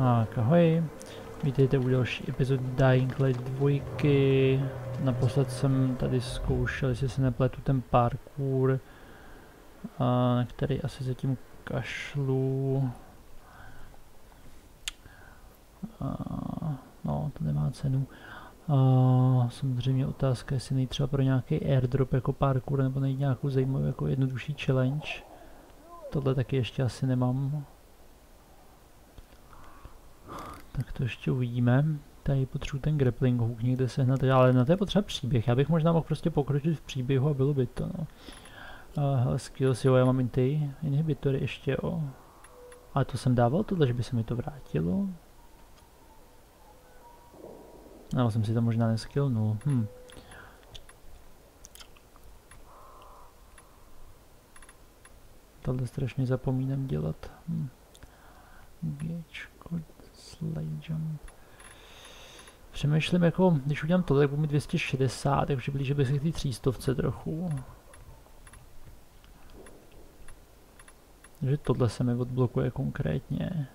Tak, ahoj. Vítejte u další epizody Dying Light 2. Naposled jsem tady zkoušel, jestli se nepletu, ten parkour, na který asi zatím kašlu. A, no, to nemá cenu. A samozřejmě otázka, jestli nejde třeba pro nějaký airdrop jako parkour, nebo nejde nějakou zajímavou jako jednodušší challenge. Tohle taky ještě asi nemám. Tak to ještě uvidíme. Tady potřebuji ten grappling hook někde sehnat, ale na to je potřeba příběh. Já bych možná mohl prostě pokročit v příběhu a bylo by to, no. Uh, hele, skills, jo, já mám ty inhibitory ještě, jo. Ale to jsem dával tohle, že by se mi to vrátilo. No, jsem si to možná neskillnul. Hm. Tohle strašně zapomínám dělat. Hm. Gečko, slide jump. Přemýšlím jako, když udělám tohle, tak budu mít 260, takže blíže bych se k té 300 trochu. Takže tohle se mi odblokuje konkrétně.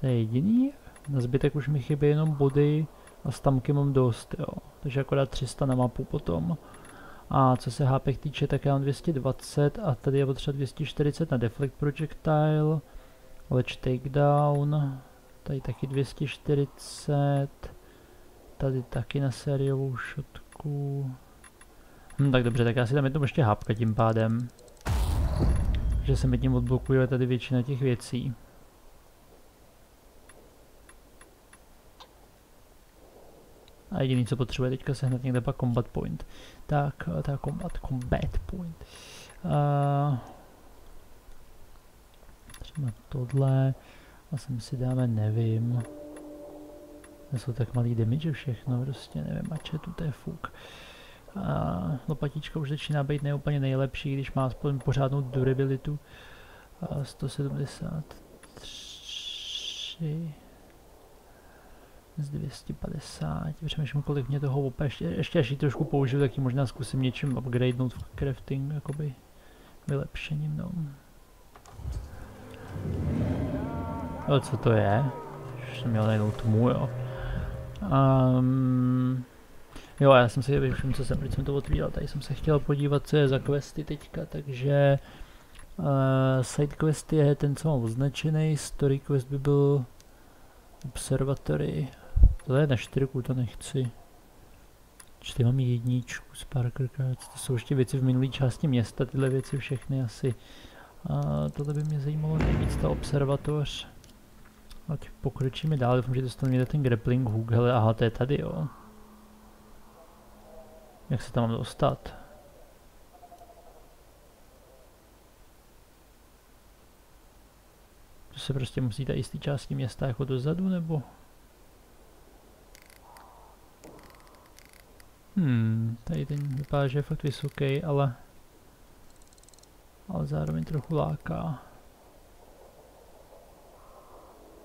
To je jediný. Na zbytek už mi chybí jenom body a stamky mám dost, jo. Takže akorát 300 na mapu potom. A co se HP týče, tak já mám 220 a tady je potřeba 240 na Deflect Projectile. Leč Takedown. Tady taky 240. Tady taky na sériovou šotku. Hm, tak dobře, tak já si tam jednou ještě hápka tím pádem. Že se mi tím odblokuje tady většina těch věcí. A jediný, co potřebuje teďka sehnat někde pak combat point. Tak, eh, tak combat, combat point. Uh, třeba tohle. A sem si dáme, nevím. To jsou tak malý damage všechno, prostě nevím, tu to je fuk. A lopatička už začíná být neúplně nejlepší, když má aspoň pořádnou durabilitu. A 173 z 250, přemýšlím kolik mě toho opět, ještě, ještě až ji trošku použiju, tak ji možná zkusím něčím upgradenout v crafting, jakoby vylepšením, no. Ale co to je? Už jsem měl najednou tmu, jo. Um, jo, já jsem si vyšel, co jsem, když jsem to otvíral, tady jsem se chtěl podívat, co je za questy teďka, takže uh, side quest je ten, co mám označený, story quest by byl observatory, to je na čtyřku, to nechci. Čtyři mám jedničku z Parker Cards, to jsou ještě věci v minulé části města, tyhle věci všechny asi. A tohle by mě zajímalo nejvíc, ta observatoř. Ať pokročíme dál, doufám, že dostanu někde ten grappling hook, hele, aha, to je tady, jo. Jak se tam mám dostat? To se prostě musí ta jistý části města jako dozadu, nebo? Hmm, tady ten vypadá, že je fakt vysoký, ale... Ale zároveň trochu láká.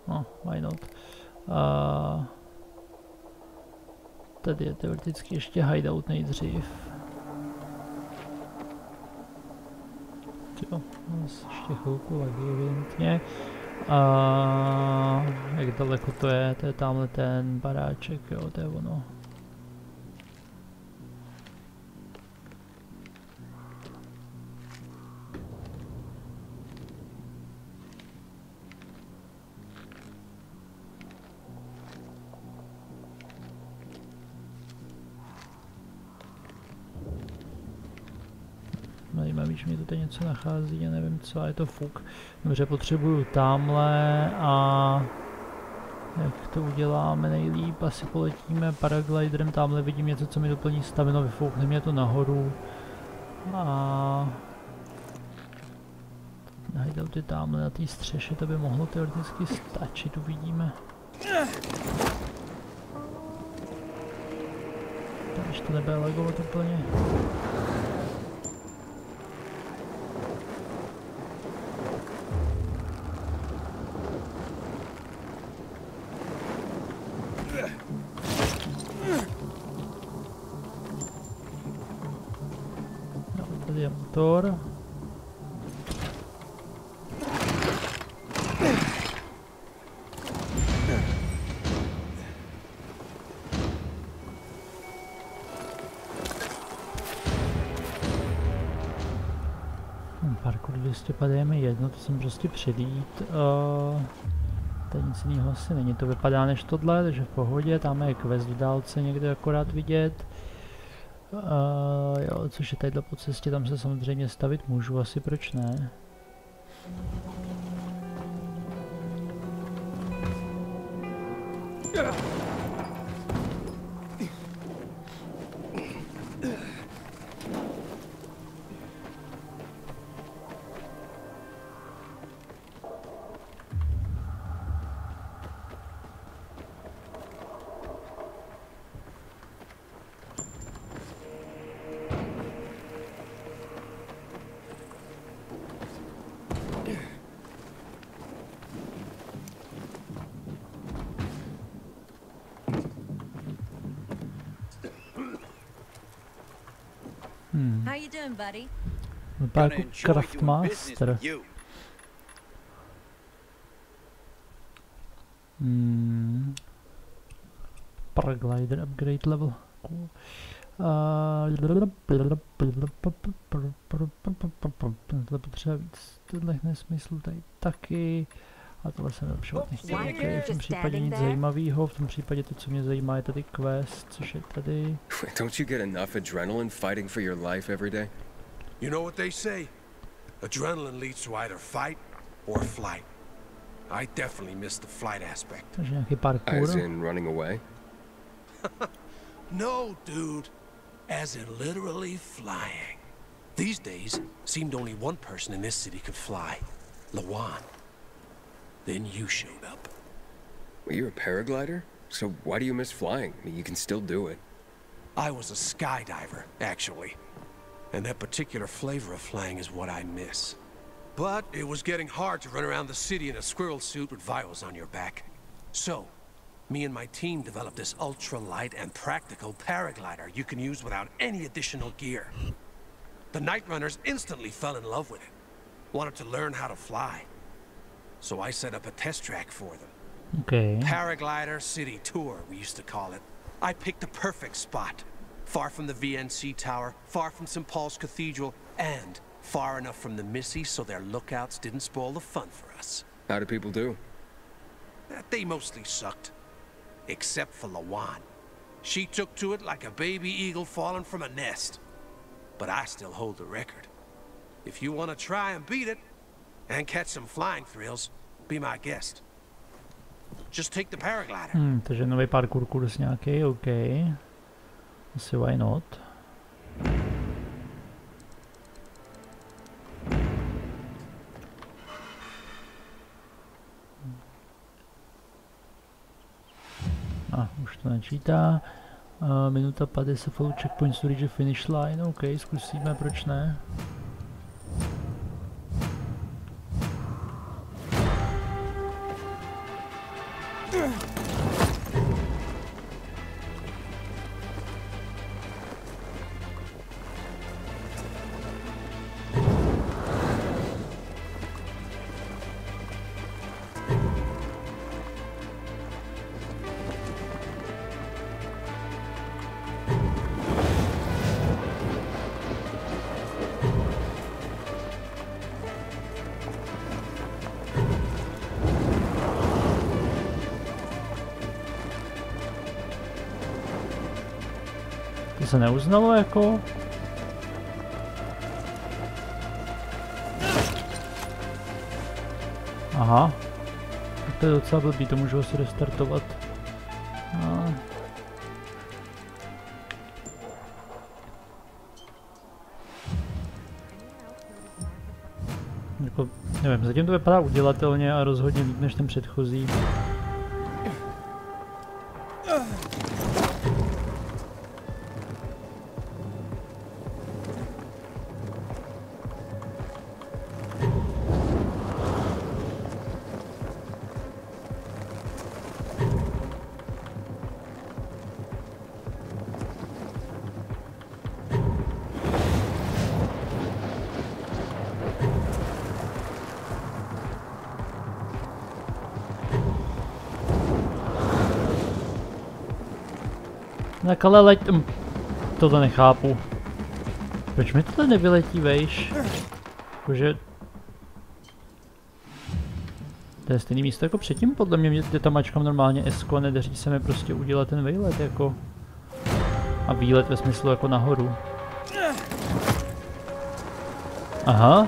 No, why not. Uh, tady je teoreticky ještě hideout nejdřív. Jo, ještě chvilku lagí evidentně. A jak daleko to je, to je tamhle ten baráček, jo, to je ono. Něco nachází, já nevím co, je to fuk. Dobře, potřebuju tamhle a jak to uděláme nejlíp, asi poletíme paragliderem, tamhle vidím něco, co mi doplní stavino, vyfoukne mě to nahoru a ty tamhle na té střeše, to by mohlo teoreticky stačit, uvidíme. Takže to nebude lagovat úplně. Prostě předjít. Uh, tady nic jiného asi není, to vypadá než tohle, takže v pohodě, tam je quest v dálce někde akorát vidět. Uh, jo, což je tadyhle po cestě, tam se samozřejmě stavit můžu, asi proč ne. Vypadá jako Craftmaster. Hmm. Paraglider upgrade level. Cool. Tohle potřeba víc tohle nesmyslů tady taky. A tohle jsem vylepšovat nechtěl. Okay, v tom případě nic zajímavého, v tom případě to, co mě zajímá, je tady quest, což je tady. Don't you get enough adrenaline fighting for your life every day? You know what they say? Adrenaline leads to either fight or flight. I definitely miss the flight aspect. Takže As in running away? No, dude. As in literally flying. These days, seemed only one person in this city could fly. Lawan. Then you showed up. Well, you're a paraglider? So why do you miss flying? I mean, you can still do it. I was a skydiver, actually. And that particular flavor of flying is what I miss. But it was getting hard to run around the city in a squirrel suit with vials on your back. So, me and my team developed this ultra-light and practical paraglider you can use without any additional gear. The Night Runners instantly fell in love with it. Wanted to learn how to fly. So I set up a test track for them. Okay. Paraglider City Tour, we used to call it. I picked the perfect spot. Far from the VNC Tower, far from St. Paul's Cathedral, and far enough from the Missy so their lookouts didn't spoil the fun for us. How do people do? Eh, They mostly sucked. Except for Lawan. She took to it like a baby eagle falling from a nest. But I still hold the record. If you want to try and beat it, and catch some flying thrills, be my guest. Just take the paraglider. Hmm, takže nový parkour kurz nějaký, OK. Asi why not. A, už to načítá. Uh, minuta 50 full checkpoints to reach the finish line, OK, zkusíme, proč ne. To se neuznalo jako? Aha. To je docela blbý, to můžu asi restartovat. No. Jako, nevím, zatím to vypadá udělatelně a rozhodně líp než ten předchozí. Tak ale leď... hm, Tohle nechápu. Proč mi tohle nevyletí vejš? Jakože... To je stejný místo jako předtím, podle mě, kde tam mačkám normálně S a nedaří se mi prostě udělat ten vejlet jako... A výlet ve smyslu jako nahoru. Aha.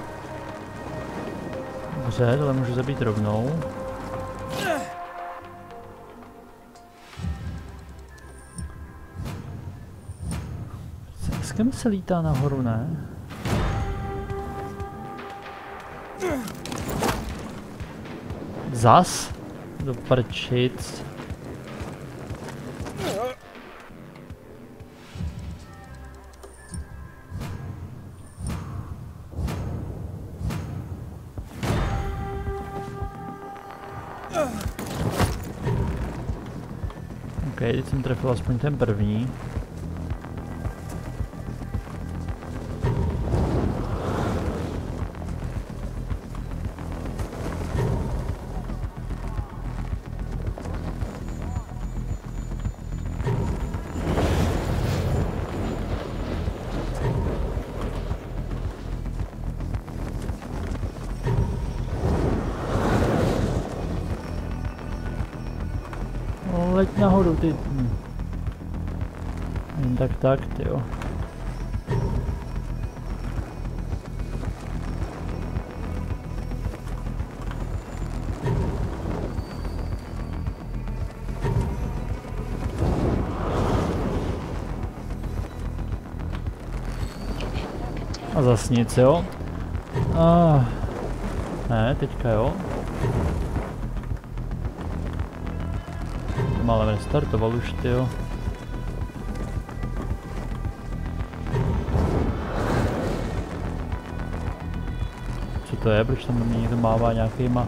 Dobře, tohle můžu zabít rovnou. Kým se lítá nahoru, ne? Zas? Do prčic. OK, teď jsem trefil aspoň ten první. Ty. Hm. Jen tak tak, jo. A zas nic, jo? Ah. Ne, teďka jo. Málem restartoval už, tyjo. Co to je? Proč tam někdo mává nějakýma...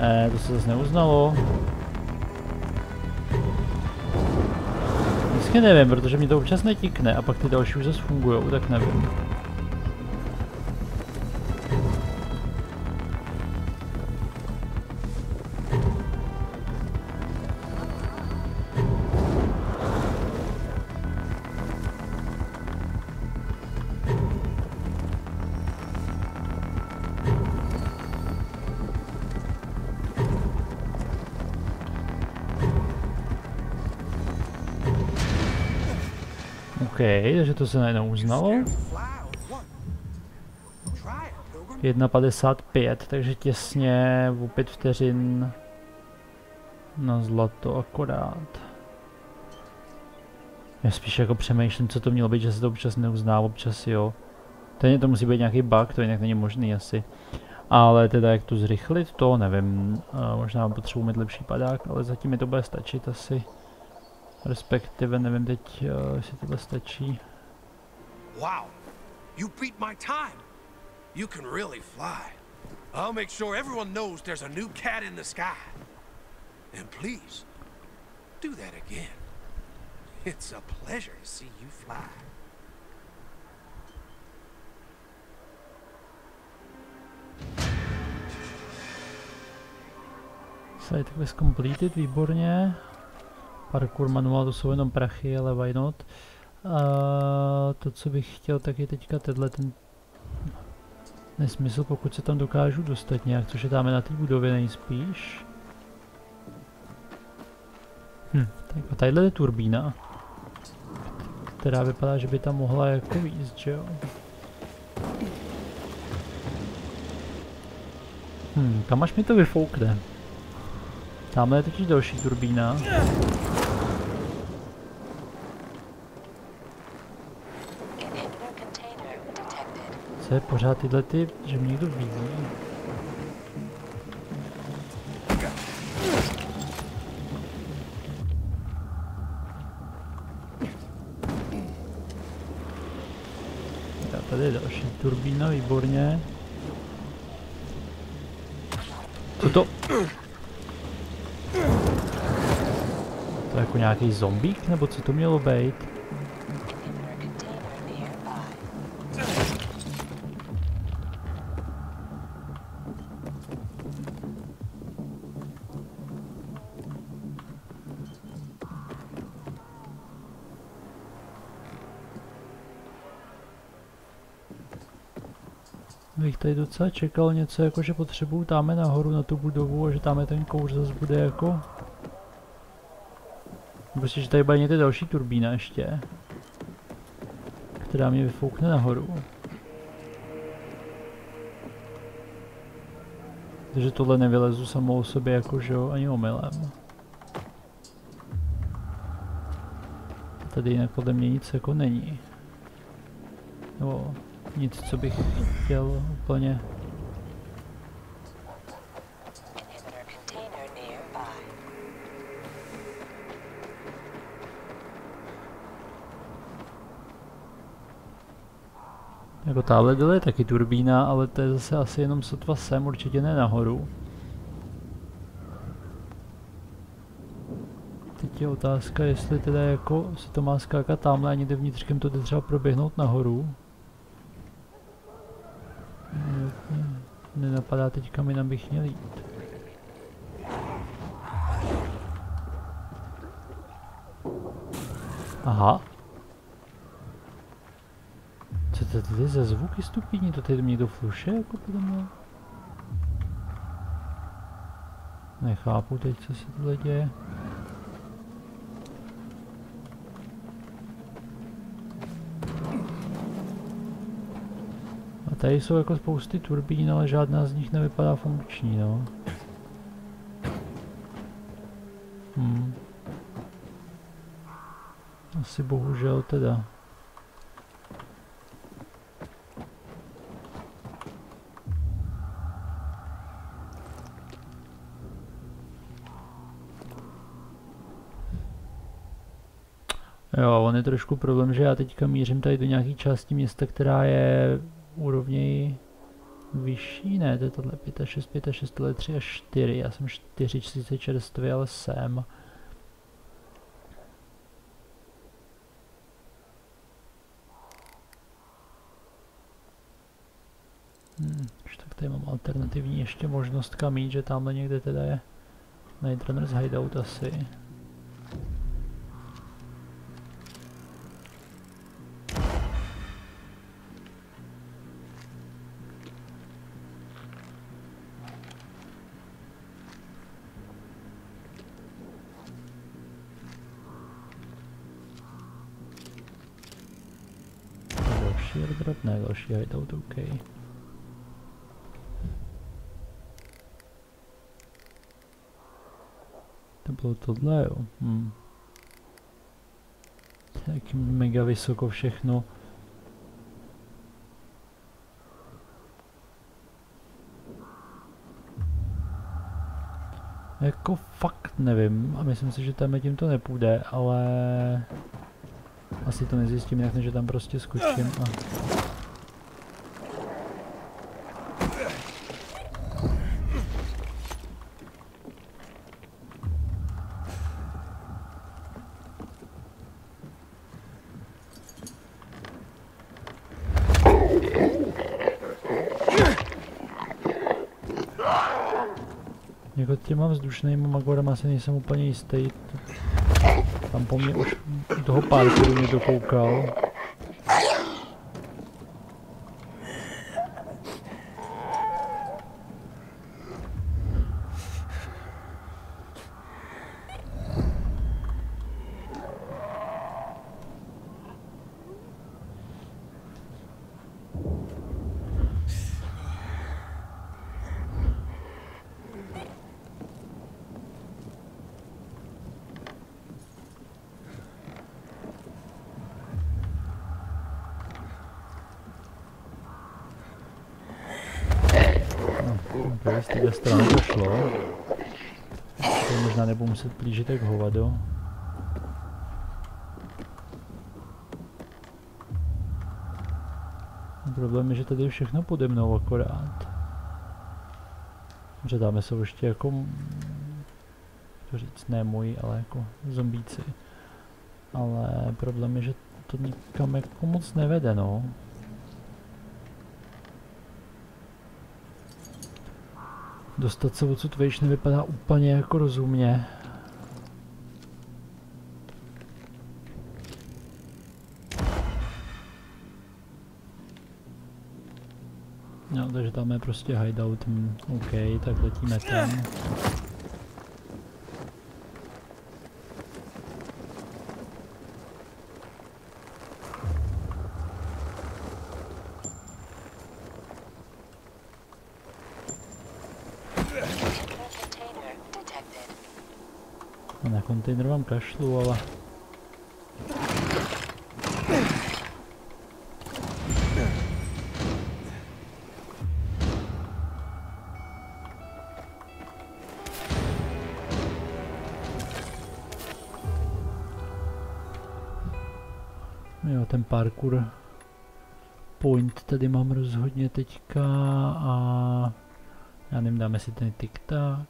Eh, to se zase neuznalo. Vždycky nevím, protože mi to občas netikne a pak ty další už zase fungujou, tak nevím. OK, takže to se najednou uznalo. 1.55, takže těsně o 5 vteřin na zlato akorát. Já spíš jako přemýšlím, co to mělo být, že se to občas neuzná, občas jo. Teď to musí být nějaký bug, to jinak není možný asi. Ale teda jak to zrychlit, to nevím. Uh, možná potřebuji mít lepší padák, ale zatím mi to bude stačit asi. Respektive nevím teď, uh, jestli tohle stačí. Wow, you beat my time. You can really fly. I'll make sure everyone knows there's a new cat in the sky. And please, do that again. It's a pleasure to see you fly. Side quest completed, výborně. Parkour manuál, to jsou jenom prachy, ale why not. A to, co bych chtěl, tak je teďka tenhle ten nesmysl, pokud se tam dokážu dostat nějak, což je dáme na té budově nejspíš. Hm, tak a tadyhle je turbína, která vypadá, že by tam mohla jako výjist, že jo? Hm, kam až mi to vyfoukne? Tamhle je totiž další turbína. Co je pořád tyhle ty, že mě někdo vidí? Tady je další turbína, výborně. Co to? To je jako nějaký zombík, nebo co to mělo být? Docela čekal něco jako, že potřebuju táme nahoru na tu budovu a že tam ten kouř zase bude jako... Prostě, že tady bude někde další turbína ještě. Která mě vyfoukne nahoru. Takže tohle nevylezu samou o sobě jako, že jo, ani omylem. Tady jinak podle mě nic jako není. Nebo nic, co bych chtěl úplně. Jako táhle je taky turbína, ale to je zase asi jenom sotva sem, určitě ne nahoru. Teď je otázka, jestli teda jako se to má skákat tamhle a někde vnitřkem to jde třeba proběhnout nahoru. Mě Nenapadá teď kam jinam bych měl jít. Aha. Co to tady za zvuky stupidní? To tady někdo fluše jako podle mě? Nechápu teď, co se tohle děje. Tady jsou jako spousty turbín, ale žádná z nich nevypadá funkční, no. Hmm. Asi bohužel teda. Jo, on je trošku problém, že já teďka mířím tady do nějaké části města, která je úrovněji vyšší, ne, to je tohle 5 a 6, 5 a 6, tohle je 3 a 4, já jsem 4 sice čerstvý, ale jsem. Hmm, tak tady mám alternativní ještě možnost kam jít, že tamhle někde teda je Night Runner's Hideout asi. Další hideout, OK. To bylo tohle, jo. Hm. Tak mega vysoko všechno. Jako fakt nevím a myslím si, že tam tím to nepůjde, ale asi to nezjistím jinak, než že tam prostě skočím a... Jako těma vzdušnýma magorama si nejsem úplně jistý. Tam po mně už toho parkouru mě dokoukal. Ok, z téhle strany to šlo. To možná nebudu muset plížit jak hovado. Problém je, že tady je všechno pode mnou akorát. Že dáme jsou ještě jako... jak To říct, ne můj, ale jako zombíci. Ale problém je, že to nikam jako moc nevede, no. Dostat se odsud vejš nevypadá úplně jako rozumně. Prostě hideout, hm, OK, tak letíme tam. Na kontejner mám kašlu, ale... tady mám rozhodně teďka a já nevím, dáme si ten TikTok.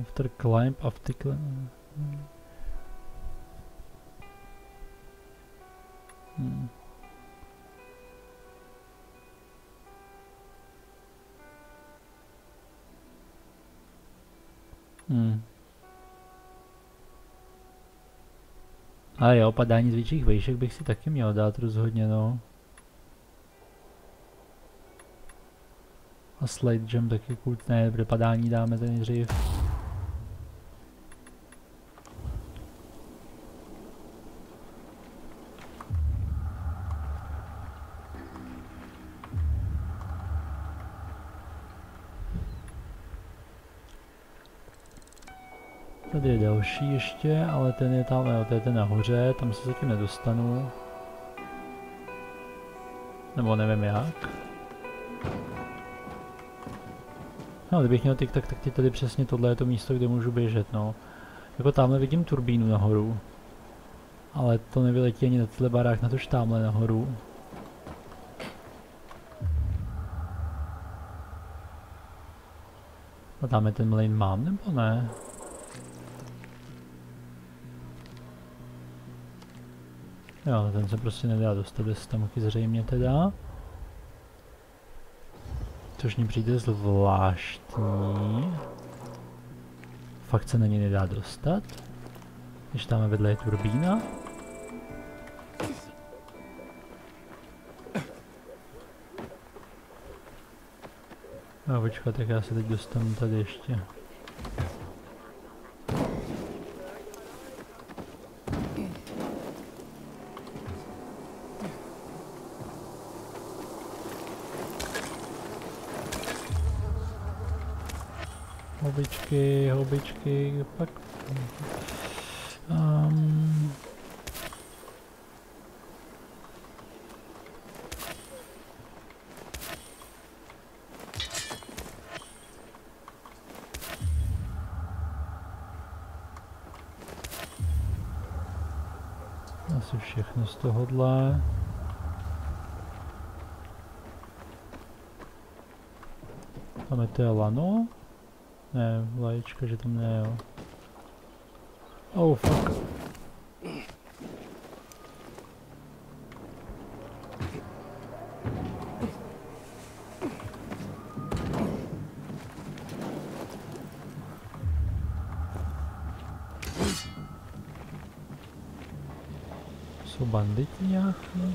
After climb, after climb. Hmm. Hmm. Ale jo, padání z větších vejšek bych si taky měl dát rozhodně, no. A slide jump taky kult, ne, padání dáme ten nejdřív. Tady je další ještě, ale ten je tam, jo, to je ten nahoře, tam se zatím nedostanu. Nebo nevím jak. No, kdybych měl tik tak, tak ti tady přesně tohle je to místo, kde můžu běžet, no. Jako tamhle vidím turbínu nahoru. Ale to nevyletí ani na tenhle barák, na tož tamhle nahoru. A tam je ten mlejn mám, nebo ne? Jo, ten se prostě nedá dostat bez stamky zřejmě teda. Což mi přijde zvláštní. Fakt se na ně nedá dostat. Když tam vedle je turbína. No počkat, tak já se teď dostanu tady ještě. Hobičky, hobičky, pak... Um, asi všechno z tohohle. Tam je to lano. Ne, vlaječka, že tam ne, jo. Oh, fuck. Jsou banditi nějaký?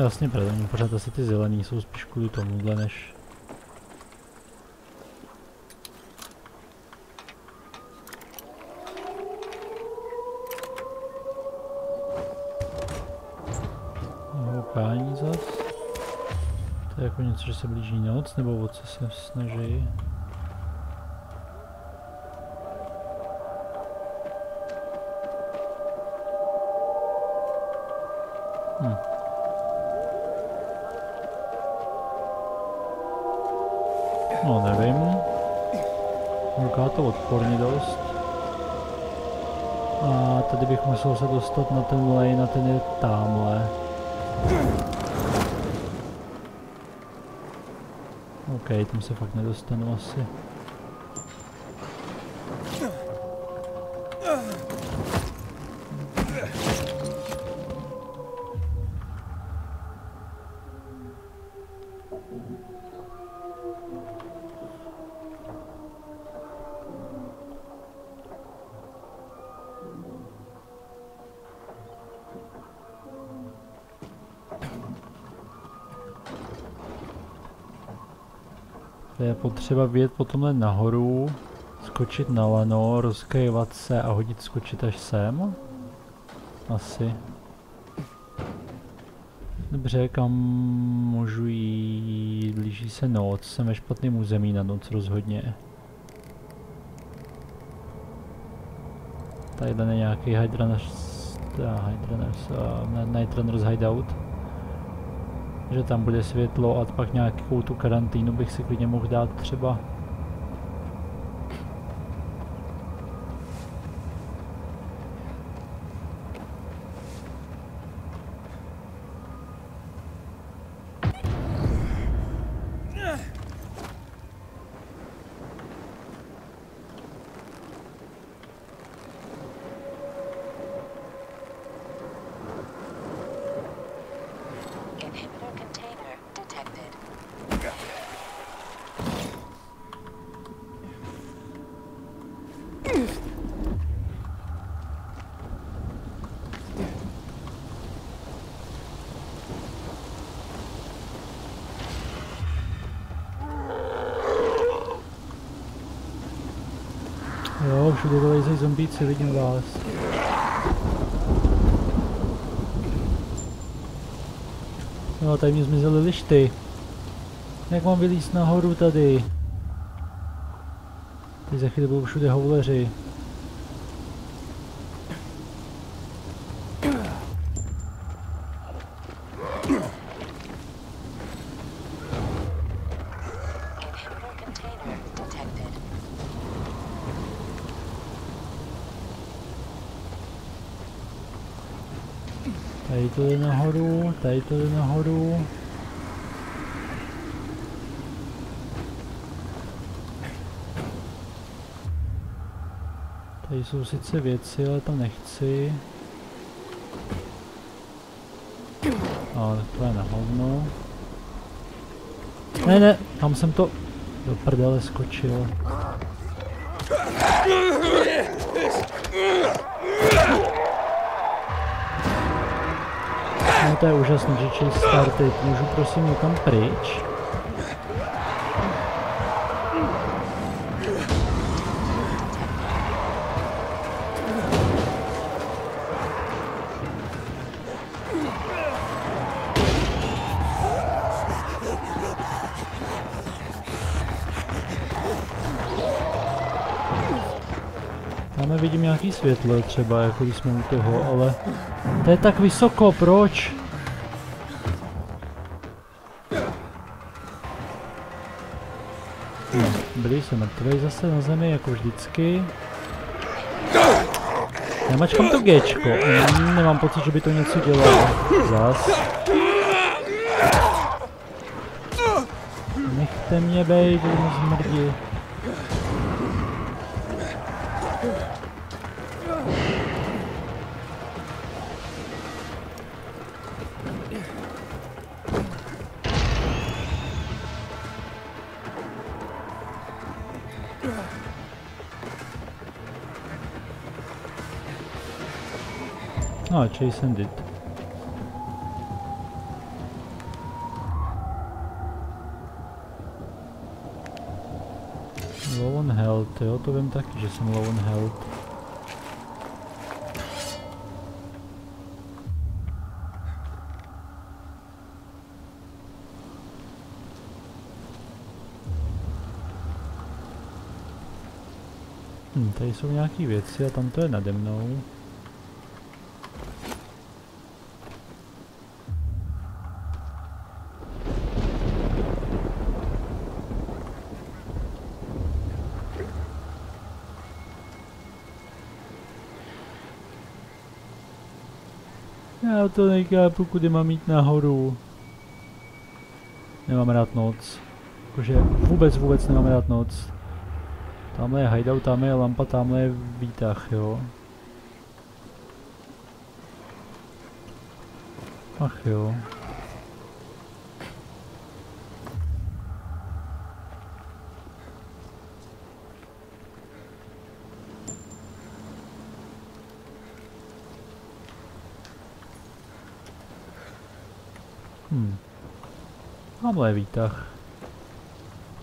A jasně, pravda, pořád asi ty zelení jsou spíš kvůli tomuhle, než Houkání zas. To je jako něco, že se blíží noc, nebo o co se snaží? Odporně dost. A tady bych musel se dostat na ten lane a ten je tamhle. OK, tam se fakt nedostanu asi. To je potřeba vyjet po tomhle nahoru, skočit na lano, rozkryvat se a hodit skočit až sem. Asi. Dobře, kam můžu jít? Blíží se noc, jsem ve špatném území na noc rozhodně. Tadyhle je nějaký Hydraners, Hydraners, uh, Nightrunners hideout že tam bude světlo a pak nějakou tu karantýnu bych si klidně mohl dát třeba. Inhibitor container detected. Jo, všude zombíci, vidím vás. Jo, tady mi zmizely lišty. Jak mám vylízt nahoru tady? Teď za chvíli budou všude houleři. Inhibitor container detected. Tady to jde nahoru, tady to nahoru. Tady jsou sice věci, ale tam nechci. A tak to je na hovno. Ne, ne, tam jsem to do prdele skočil. To je úžasný, že chase started. Můžu prosím někam pryč? Vidím nějaký světlo třeba, jako když jsme u toho, ale to je tak vysoko, proč? Jsme mrtví zase na zemi, jako vždycky. Nemačkám to Gčko. Mm, nemám pocit, že by to něco dělalo. Zas. Nechte mě bejt, vy zmrdi. No, Jason did. Low on health, jo, to vím taky, že jsem low on health. Hm, tady jsou nějaký věci a tam to je nade mnou. Já to nechápu, kudy mám jít nahoru. Nemám rád noc. Jakože vůbec, vůbec nemám rád noc. Tamhle je hideout, tamhle je lampa, tamhle je výtah, jo. Ach jo. Hmm. Tamhle je výtah.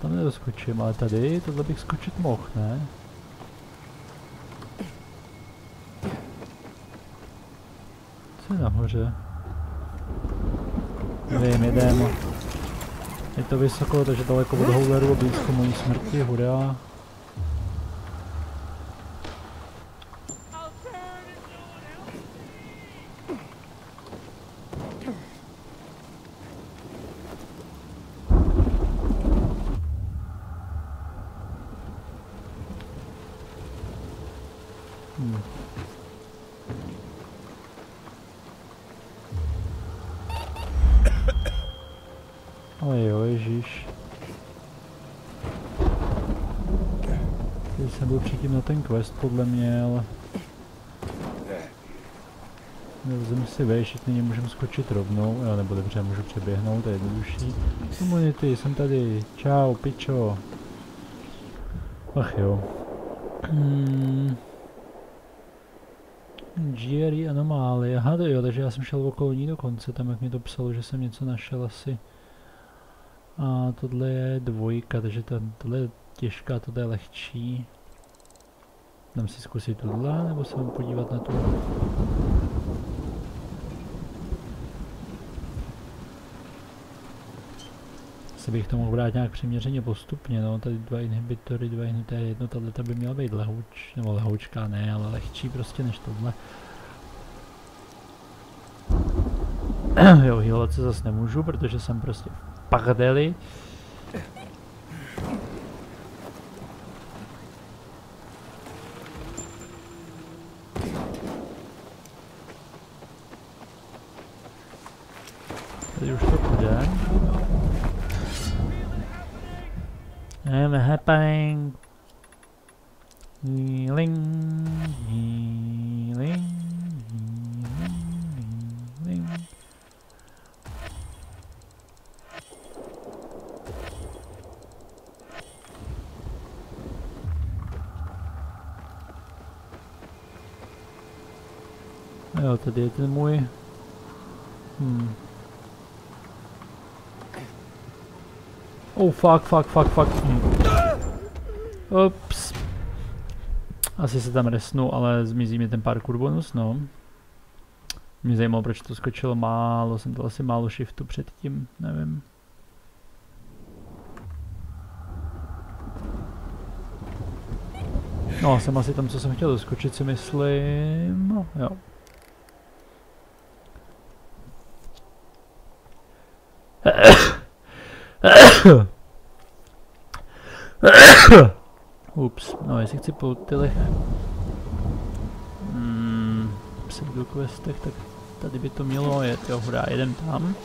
Tam nedoskočím, ale tady tohle bych skočit mohl, ne? Co je nahoře? Nevím, jedem. Je to vysoko, takže daleko od houleru a blízko mojí smrti, hurá. Hmm. Ale jo, ježíš. Tady jsem byl předtím na ten quest podle mě, ale... Vezmu si vejš, nyní můžeme skočit rovnou, jo, nebo dobře, můžu přeběhnout, to je jednodušší. Komunity, jsem tady, čau, pičo. Ach jo. Hmm. Anomálie, aha to jo, takže já jsem šel okolo ní dokonce, tam jak mi to psalo, že jsem něco našel asi. A tohle je dvojka, takže to, tohle je těžká, tohle je lehčí. Dám si zkusit tohle, nebo se podívat na tu. Asi bych to mohl brát nějak přiměřeně postupně, no, tady dva inhibitory, dva inhibitory, jedno, tato by měla být lehouč, nebo lehoučká ne, ale lehčí prostě než tohle. jo, healovat se zase nemůžu, protože jsem prostě v pardeli. Happening. Healing, healing, healing, healing. Jo, tady je ten můj. Hmm. Oh fuck, fuck, fuck, fuck. Hmm. Ups. Asi se tam resnu, ale zmizí mi ten parkour bonus, no. Mě zajímalo, proč to skočilo málo, jsem to asi málo shiftu předtím, nevím. No, jsem asi tam, co jsem chtěl doskočit, si myslím. No, jo. Ups, jestli chci po tylech... Hmm. pseudoquestech, tak tady by to mělo jet, jo, hurá, jedem tam.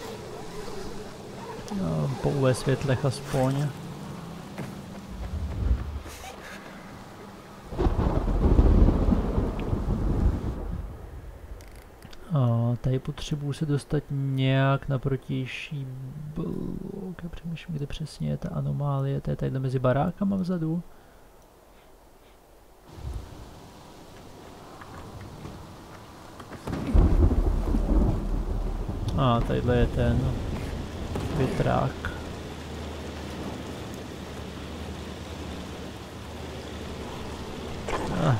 No, po UV světlech aspoň. Tady potřebuju se dostat nějak na protější blok. Já přemýšlím, kde přesně je ta anomálie. To je tady mezi barákama vzadu. Tadyhle je ten větrák. Ah,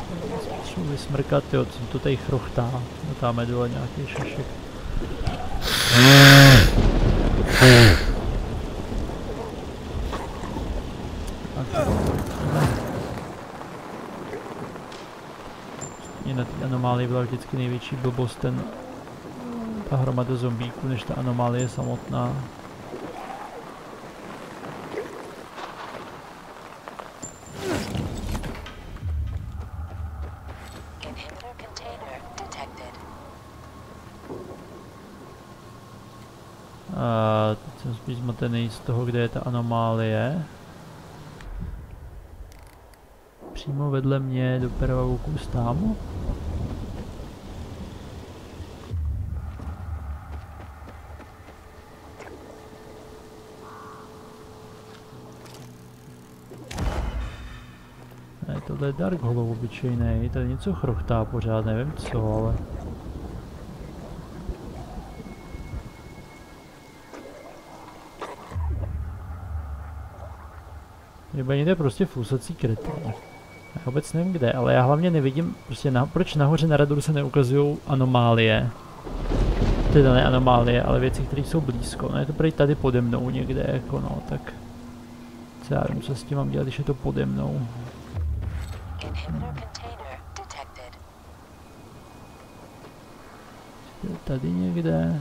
potřebuji vysmrkat, jo, co to tady chrochtá. No tam je dole nějaký šašek. Tak, Mě na té anomálii byla vždycky největší blbost ten ta hromada zombíků, než ta anomálie samotná. A teď jsem spíš zmatený z toho, kde je ta anomálie. Přímo vedle mě doprava kus tam. Obyčejný, tady něco chrochtá pořád, nevím co, ale... Nebo někde prostě fusací kryty. Já vůbec nevím kde, ale já hlavně nevidím, prostě na, proč nahoře na radaru se neukazují anomálie. Teda ne anomálie, ale věci, které jsou blízko. No je to prý tady pode mnou někde, jako no, tak... Co já vím, co s tím mám dělat, když je to pode mnou. Inhibitor container detected. Je tady někde.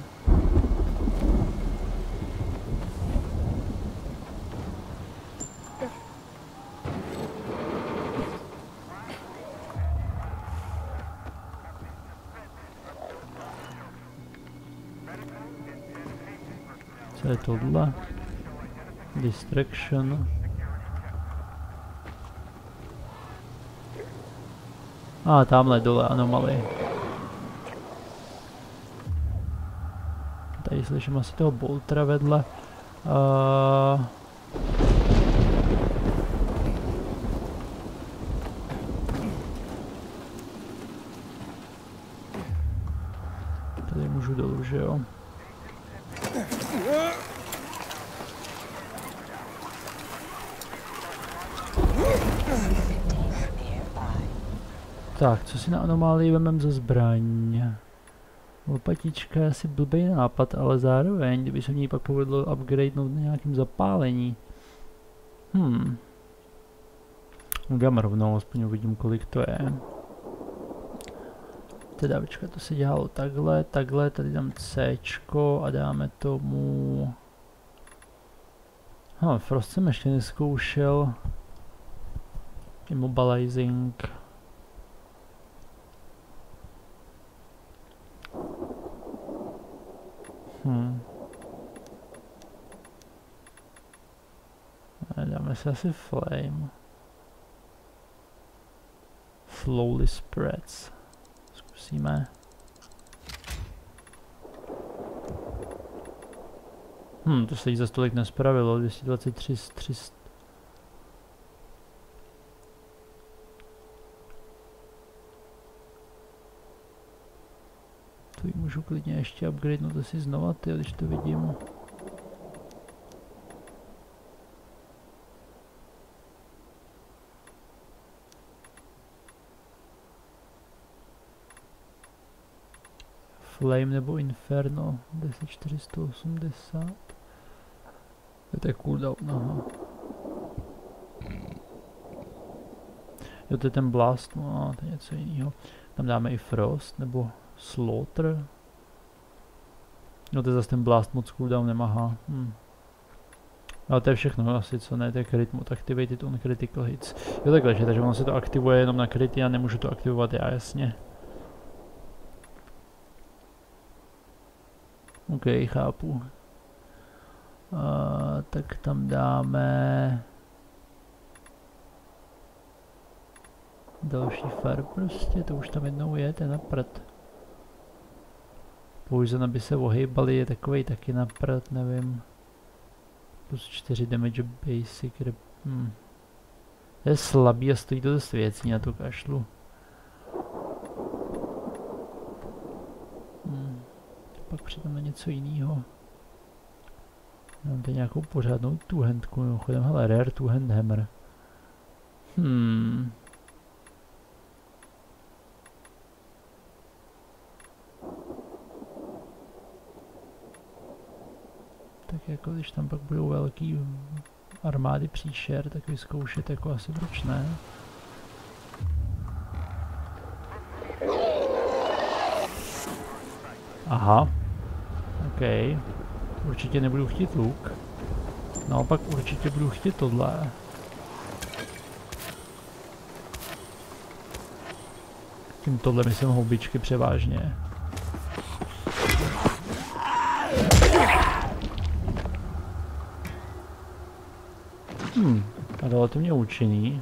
Co je tohle? Distraction. A tamhle dole anomaly. Tady slyším asi toho Boltera vedle. Uh, tady můžu dolů, že jo? Nearby. Tak, co si na anomálii vemem za zbraň? Lopatička je asi blbý nápad, ale zároveň, kdyby se v ní pak povedlo upgradenout na nějakým zapálení. Hmm. Udělám rovnou, aspoň uvidím, kolik to je. Teda, počkat, to se dělalo takhle, takhle, tady dám C a dáme tomu... Hm, Frost jsem ještě neskoušel. Immobilizing. Hmm. Asi flame. Slowly spreads. Zkusíme. Hmm, to se jí za stolik nespravilo. 223 z 300. To ji můžu klidně ještě upgradenout asi znova, ty, když to vidím. Flame nebo Inferno 10480 To je cooldown, aha. Jo, to je ten Blast, no to je něco jiného. Tam dáme i Frost nebo Slaughter. No to je zase ten Blast moc cooldown nemá, hm. Ale to je všechno asi, co ne, to je crit mode, activated on critical hits. Jo takhle, že, takže ono se to aktivuje jenom na krity a nemůžu to aktivovat já, jasně. OK, chápu. Uh, tak tam dáme další far prostě, to už tam jednou je, to je na. Poison, aby se ohejbali, je takovej taky na nevím. Plus 4 damage basic, hm. To je slabý a stojí to dost věcí na to kašlu. Pak přidáme něco jiného. Mám tady nějakou pořádnou two-handku, mimochodem, hele, rare two-hand hammer. Hmm. Tak jako když tam pak budou velký armády příšer, tak vyzkoušet jako asi proč ne. Aha. OK. Určitě nebudu chtít luk. Naopak určitě budu chtít tohle. Tím tohle myslím houbičky převážně. Hmm, relativně účinný.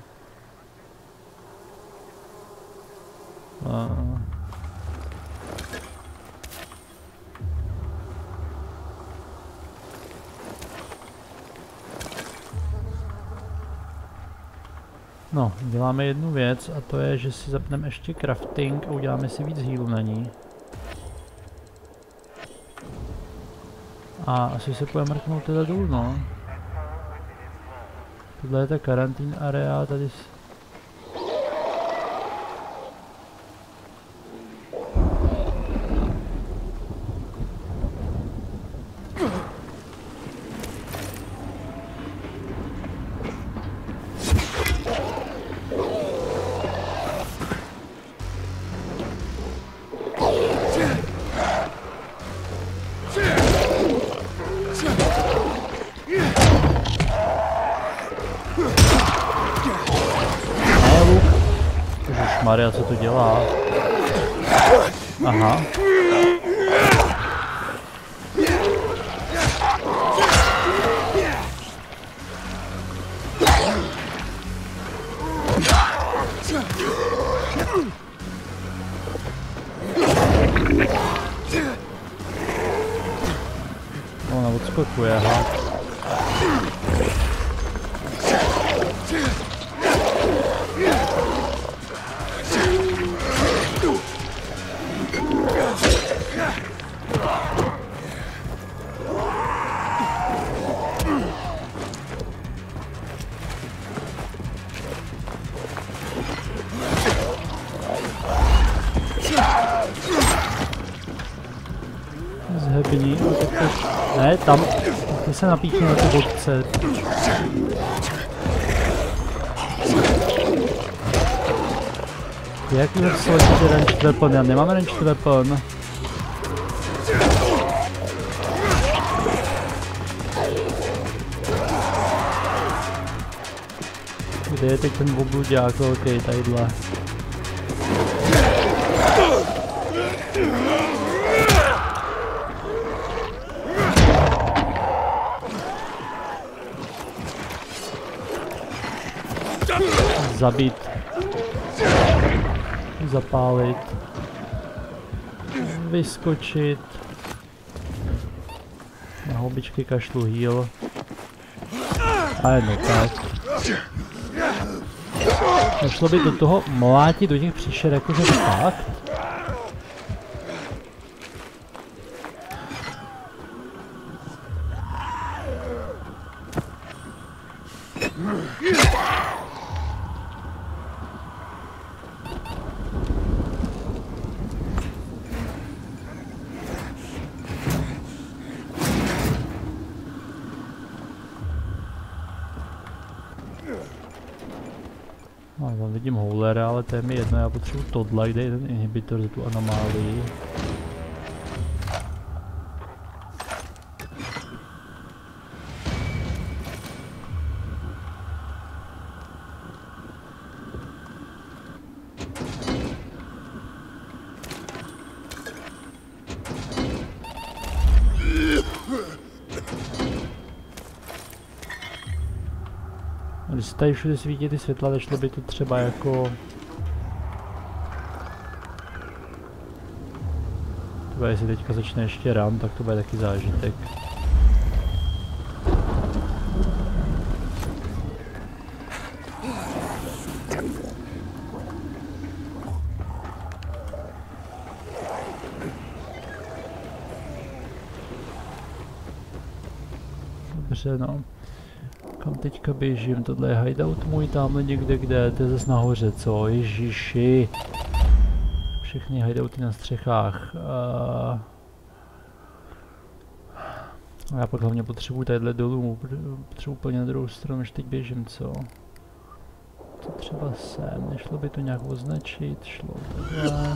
No, děláme jednu věc a to je, že si zapneme ještě crafting a uděláme si víc healu na ní. A asi se půjde mrknout teda dolů, no. Tohle je ta karantín area, tady se napíchne na ty bodce. Jak je složitý ranged weapon? Já nemám ranged weapon. Kde je teď ten obluďák velký, tadyhle. Zabít. Zapálit. Vyskočit. Na houbičky kašlu heal. A jedno tak. Nešlo by do toho mlátit do těch příšer jakože fakt? No, tam vidím Howlera, ale to je mi jedno, já potřebuji tohle, kde je ten inhibitor za tu anomálii. Když tady všude svítí ty světla, nešlo by to třeba jako... Třeba jestli teďka začne ještě rán, tak to bude taky zážitek. Dobře no. Kam teďka běžím? Tohle je hideout můj tamhle někde kde? To je zase nahoře, co? Ježiši. Všechny hideouty na střechách. Uh... Já pak hlavně potřebuji tadyhle dolů, potřebuji úplně na druhou stranu, než teď běžím, co? Co třeba sem, nešlo by to nějak označit, šlo takhle.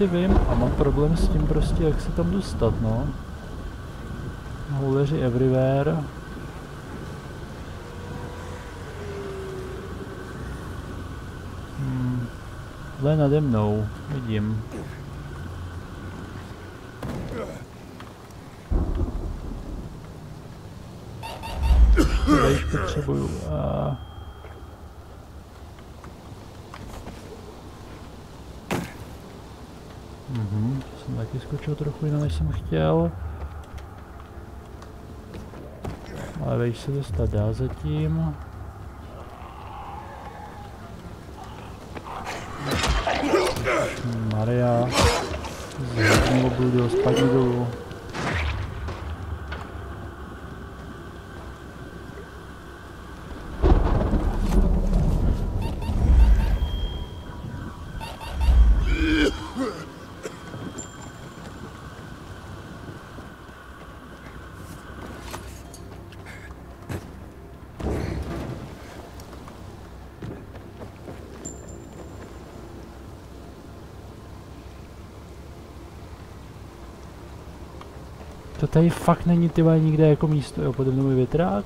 Imunity vím a mám problém s tím prostě, jak se tam dostat, no. Houleři everywhere. Hmm. Zle nade mnou, vidím. Tady potřebuju. Uh, Mhm, to jsem taky skočil trochu jinak, než jsem chtěl. Ale vejš se dostat dá zatím. Maria. Zhodnil budu, spadni dolů. Tady fakt není ty nikde jako místo, jo, pode mnou větrák.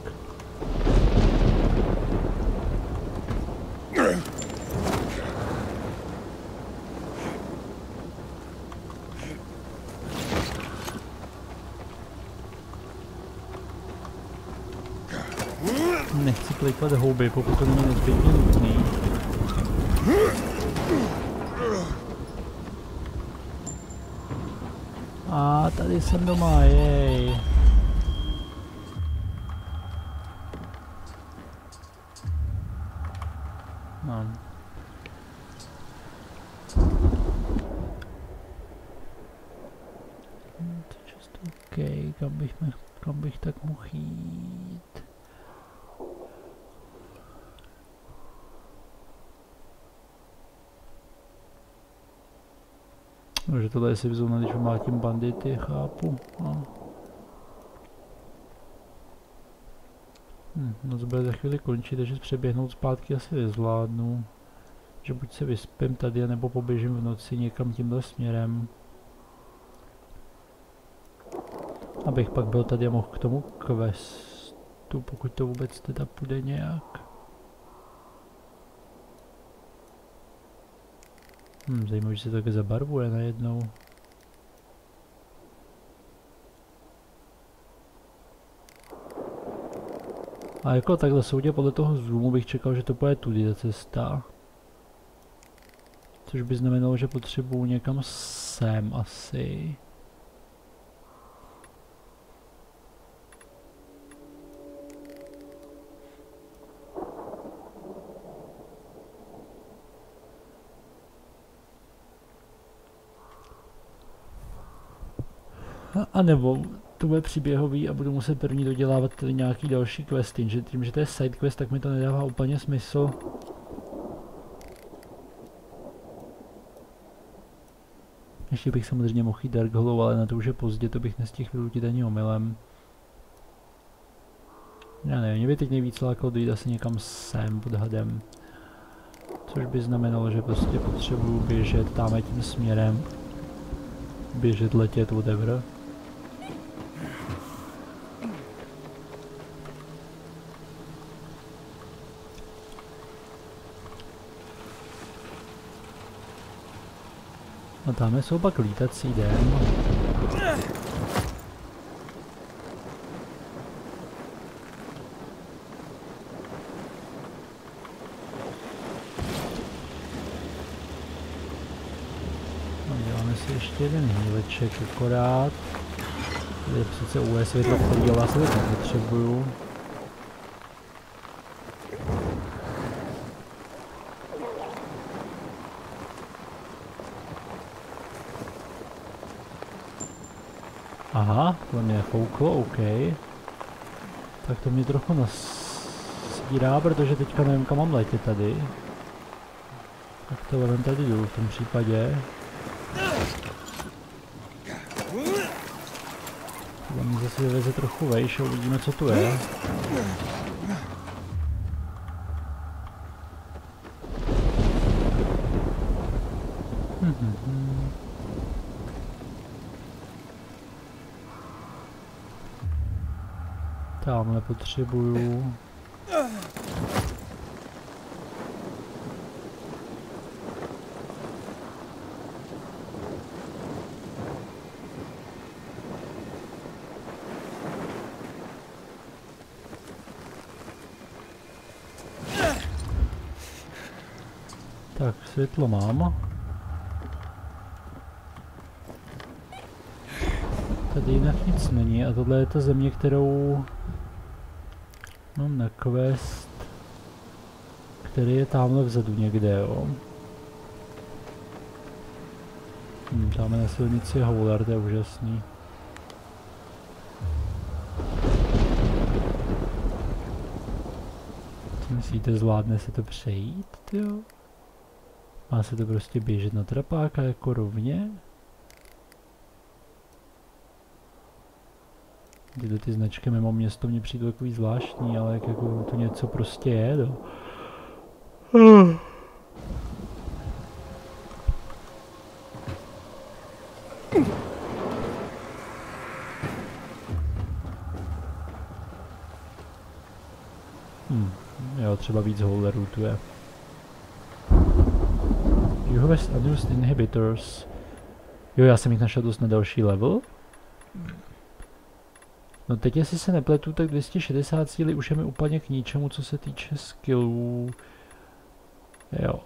Nechci klikat houby, pokud to není nezbytně nutný. A tady jsem doma, jej. No. Hm, To je just OK, kam bych, me- kam bych tak mohl jít? No, že tohle si zóna, když umlátím bandity, chápu. No. Hm, noc bude za chvíli končit, takže přeběhnout zpátky asi nezvládnu. Že buď se vyspím tady, nebo poběžím v noci někam tímhle směrem. Abych pak byl tady a mohl k tomu questu, pokud to vůbec teda půjde nějak. Hm, zajímavé, že se to také zabarvuje najednou. A jako takhle soudě podle toho zoomu bych čekal, že to bude tudy ta cesta. Což by znamenalo, že potřebuju někam sem asi. A nebo to bude příběhový a budu muset první dodělávat tady nějaký další questy, že tím, že to je side quest, tak mi to nedává úplně smysl. Ještě bych samozřejmě mohl jít Dark Hollow, ale na to už je pozdě, to bych nestihl vylutit ani omylem. Já nevím, mě by teď nejvíc lákalo dojít asi někam sem pod hadem. Což by znamenalo, že prostě potřebuju běžet tam tím směrem. Běžet, letět, whatever. A tam jsou pak lítací den. Děláme si ještě jeden hýleček akorát. Tady je přece UV světlo, který já vlastně nepotřebuju. Mě fouklo, OK. Tak to mě trochu nasírá, protože teďka nevím, kam mám letět tady. Tak to vezmeme tady dolů v tom případě. Tohle mi zase vyveze trochu vejš a uvidíme, co tu je. Mhm. Tamhle potřebuju. Tak, světlo mám. Tady jinak nic není a tohle je ta země, kterou quest, který je tamhle vzadu někde, jo. Hm, tam na silnici Howler, to je úžasný. Co myslíte, zvládne se to přejít, jo? Má se to prostě běžet na trapáka jako rovně? Tyhle ty značky mimo město mě přijde takový zvláštní, ale jak jako to něco prostě je, no. Hm, jo, třeba víc holderů tu je. You have inhibitors. Jo, já jsem jich našel dost na další level. No teď jestli se nepletu, tak 260 síly už je mi úplně k ničemu, co se týče skillů. Jo.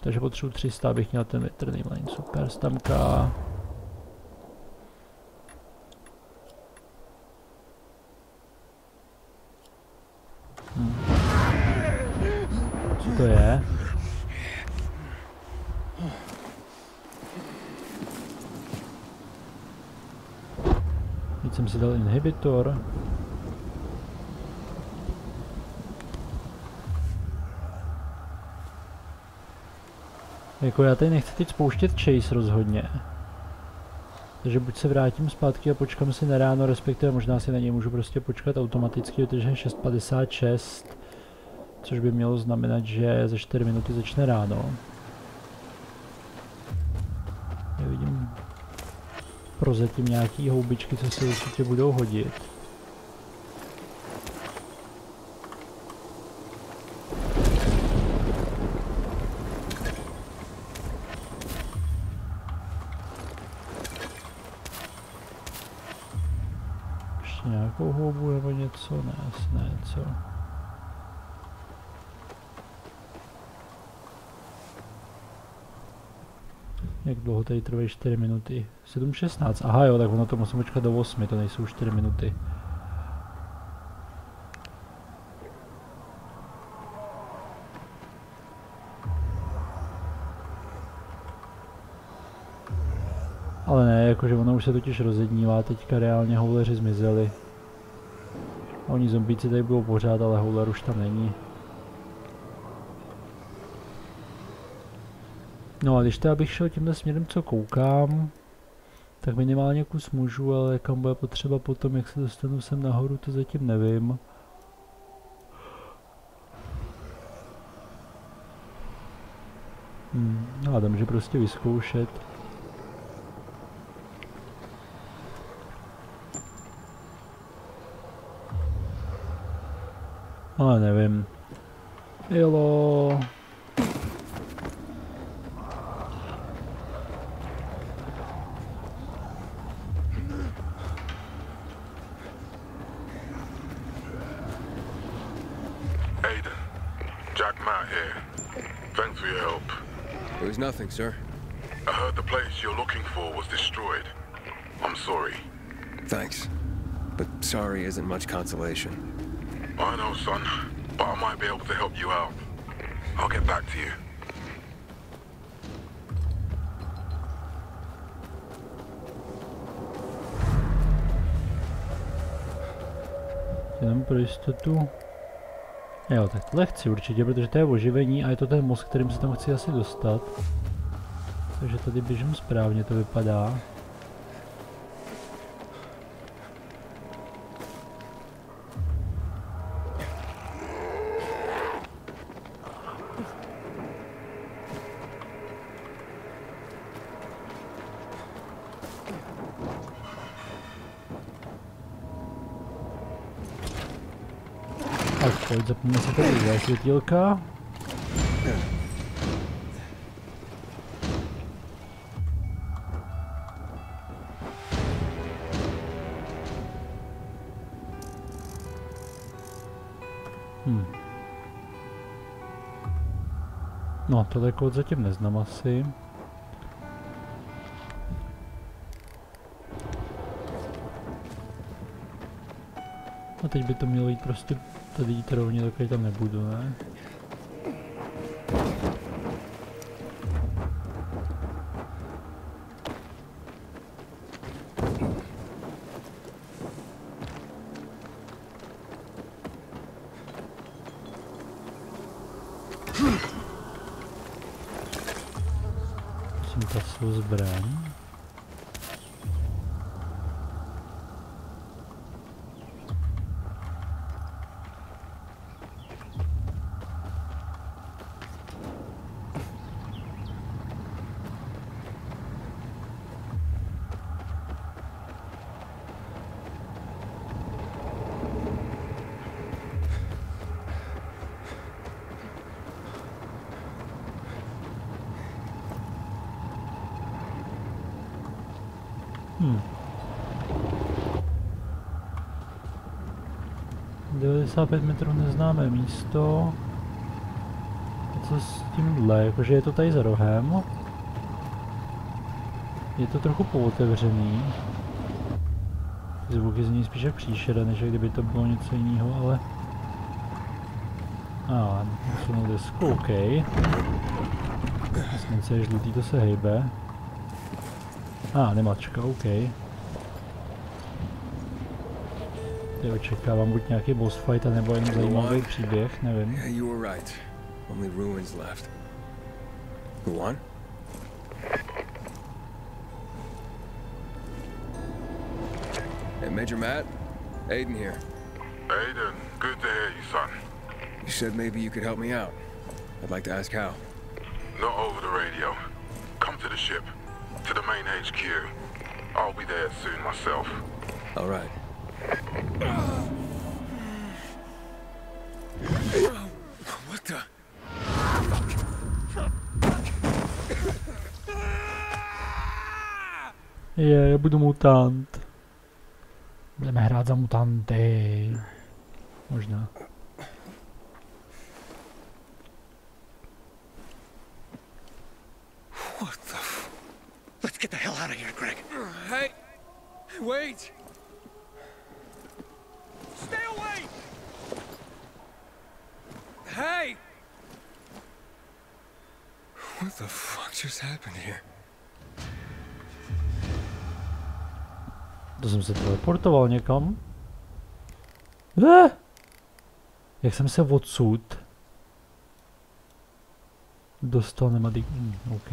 Takže potřebuji 300, abych měl ten větrný mlyn. Super, stamka. Hm. Co to je? Teď jsem si dal inhibitor. Jako já tady nechci teď spouštět chase rozhodně. Takže buď se vrátím zpátky a počkám si na ráno, respektive možná si na něj můžu prostě počkat automaticky, protože je 6.56. Což by mělo znamenat, že za 4 minuty začne ráno. Prozatím nějaký houbičky, co se určitě budou hodit. Ještě nějakou houbu nebo něco? Ne, ne, co? Jak dlouho tady trvají 4 minuty? 7.16, aha jo, tak ono to musím počkat do 8, to nejsou 4 minuty. Ale ne, jakože ono už se totiž rozednívá, teďka reálně houleři zmizeli. Oni zombíci tady budou pořád, ale houler už tam není. No a když teda bych šel tímhle směrem, co koukám, tak minimálně kus můžu, ale kam bude potřeba potom, jak se dostanu sem nahoru, to zatím nevím. Hmm, hádám, že prostě vyzkoušet. Ale nevím. Jelo. It nothing, sir. I heard the place you're looking for was destroyed. I'm sorry. Thanks. But sorry isn't much consolation. I know, son, but I might be able to help you out. I'll get back to you. Jenom pro jistotu. Jo, tak tohle chci určitě, protože to je oživení a je to ten most, kterým se tam chci asi dostat. Takže tady běžím správně, to vypadá. Tak zapneme si tady světílka. Tohle kód zatím neznám asi. A teď by to mělo jít prostě tady jít rovně, dokud tam nebudu, ne? Musím tasou zbraň. Hmm. 95 metrů neznámé místo. A co s tímhle? Jakože je to tady za rohem. Je to trochu pootevřený. Zvuky zní spíš jak příšera, než kdyby to bylo něco jiného, ale... A, musím desku, OK. Slunce je žlutý, to se hejbe. A, nemačka, OK. Ty očekávám buď nějaký boss fight, nebo jen zajímavý příběh, nevím. Yeah, you were right. Only ruins left. Go on. Hey, Major Matt. Aiden here. Aiden, good to hear you, son. You said maybe you could help me out. I'd like to ask how. Not over the radio. Come to the ship, to the main HQ. I'll be there soon myself. All right. What the? Je, já budu mutant. Budeme hrát za mutanty. Možná. Teleportoval někam. Eh! Jak jsem se odsud dostal nemadý... Hm, OK.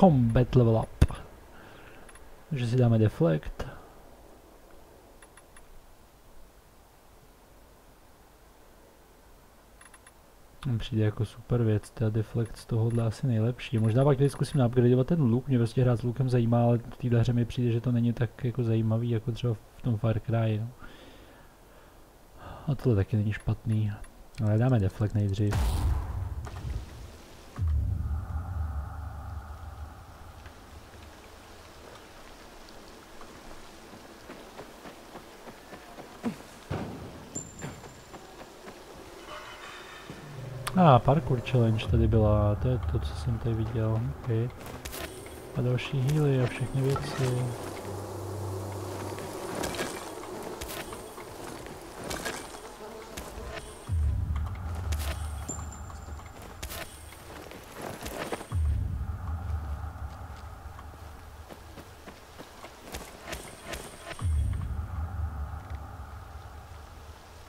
Combat level up. Takže si dáme deflect. Mně Přijde jako super věc, ta deflect z tohohle asi nejlepší. Možná pak teď zkusím upgradeovat ten luk, mě prostě hrát s lukem zajímá, ale v téhle hře mi přijde, že to není tak jako zajímavý, jako třeba v tom Far Cry. No. A tohle taky není špatný. Ale dáme deflect nejdřív. A, ah, parkour challenge tady byla, to je to, co jsem tady viděl. Okay. A další healy a všechny věci.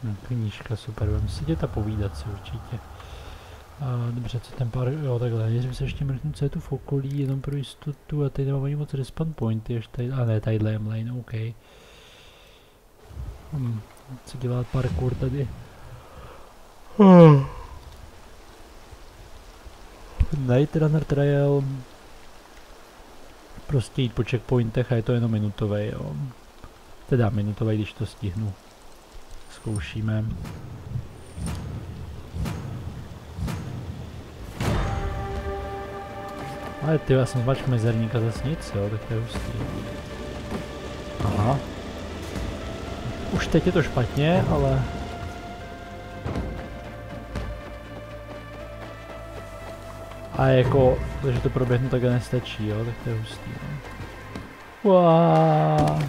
Hm, knížka, super, budeme si dět a povídat si určitě. A, dobře, co ten pár, jo takhle, nejdřív se ještě mrknu, co je tu v okolí, jenom pro jistotu a tady nemám ani moc respawn pointy, ještě tady, a ne, tadyhle je lane, OK. Hm, co dělat parkour tady? Hmm. Night Runner Trail. Prostě jít po checkpointech a je to jenom minutový, jo. Teda minutový, když to stihnu. Zkoušíme. Ale ty, já jsem zmačk mezerníka zase nic, jo, tak to je hustý. Aha. Už teď je to špatně, ale... A jako, to, že to proběhnu tak nestačí, jo, tak to je hustý, no. Wow.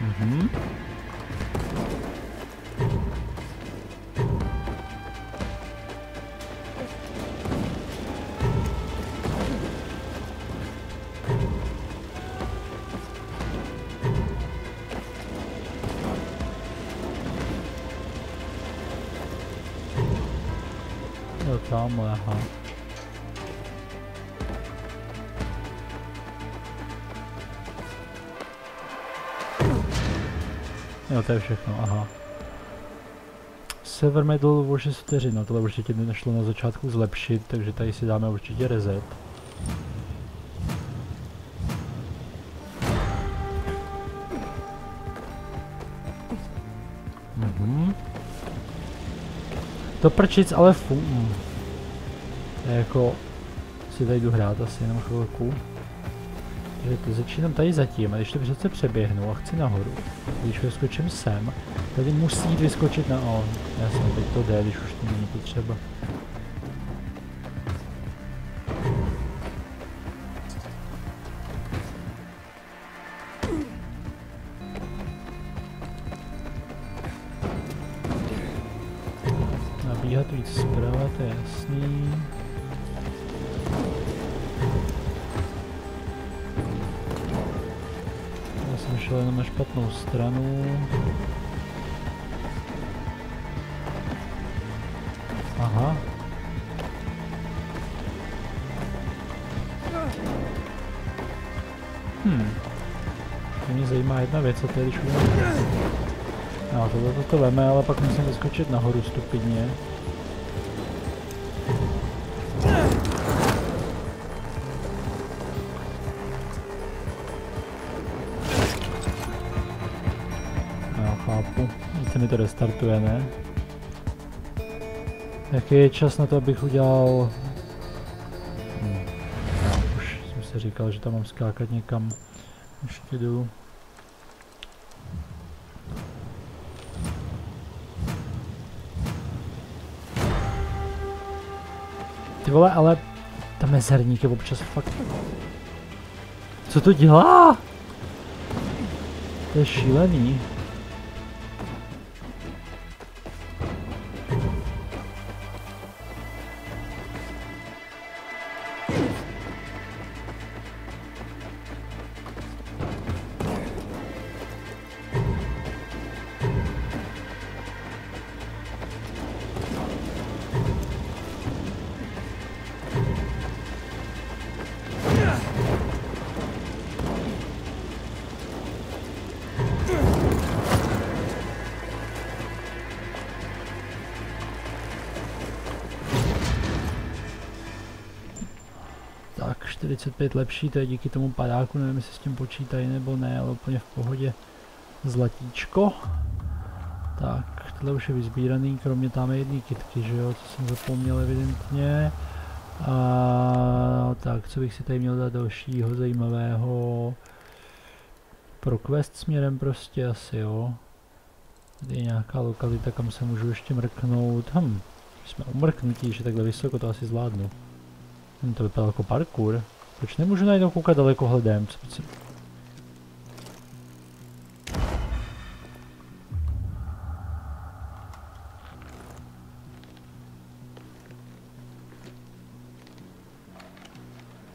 Mhm. Sever Medal o 6 vteřin, no tohle určitě nešlo na začátku zlepšit, takže tady si dáme určitě reset. Mhm. To prčic ale fu... mm. Je jako... Si tady jdu hrát asi jenom chvilku. Takže to začínám tady zatím a když to přece přeběhnu a chci nahoru, když vyskočím sem, tady musí vyskočit na on. Já jsem teď to jde, když už to není potřeba. Jedna věc, a to je, když budeme... No, tohle to, to veme, ale pak musím vyskočit nahoru stupidně. Já chápu. Teď se mi to restartuje, ne? Jaký je čas na to, abych udělal... Hm. Já už jsem si říkal, že tam mám skákat někam. Ještě jdu. Ty vole, ale ta mezerník je občas fakt... Co to dělá? To je šílený. 45 lepší, to je díky tomu padáku, nevím jestli s tím počítají nebo ne, ale úplně v pohodě. Zlatíčko. Tak, tohle už je vyzbíraný, kromě tam jedné kitky, že jo, co jsem zapomněl evidentně. A tak, co bych si tady měl dát dalšího zajímavého? Pro quest směrem prostě asi, jo. Tady je nějaká lokalita, kam se můžu ještě mrknout. Hm, jsme umrknutí, že takhle vysoko to asi zvládnu. Hm, to vypadá jako parkour. Proč nemůžu najednou koukat daleko hledem? Co?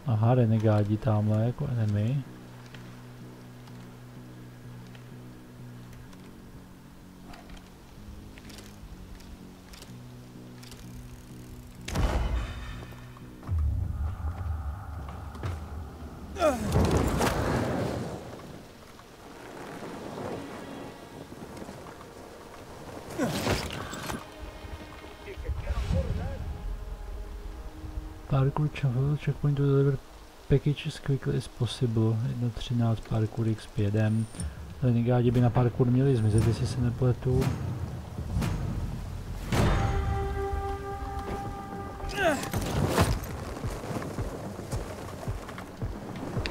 Aha, renegádi tamhle jako enemy. Parkour checkpoint, checkpoint to deliver package as quickly as possible. 1.13 parkour XP jedem. Renegádi by na parkour měli zmizet, jestli se nepletu.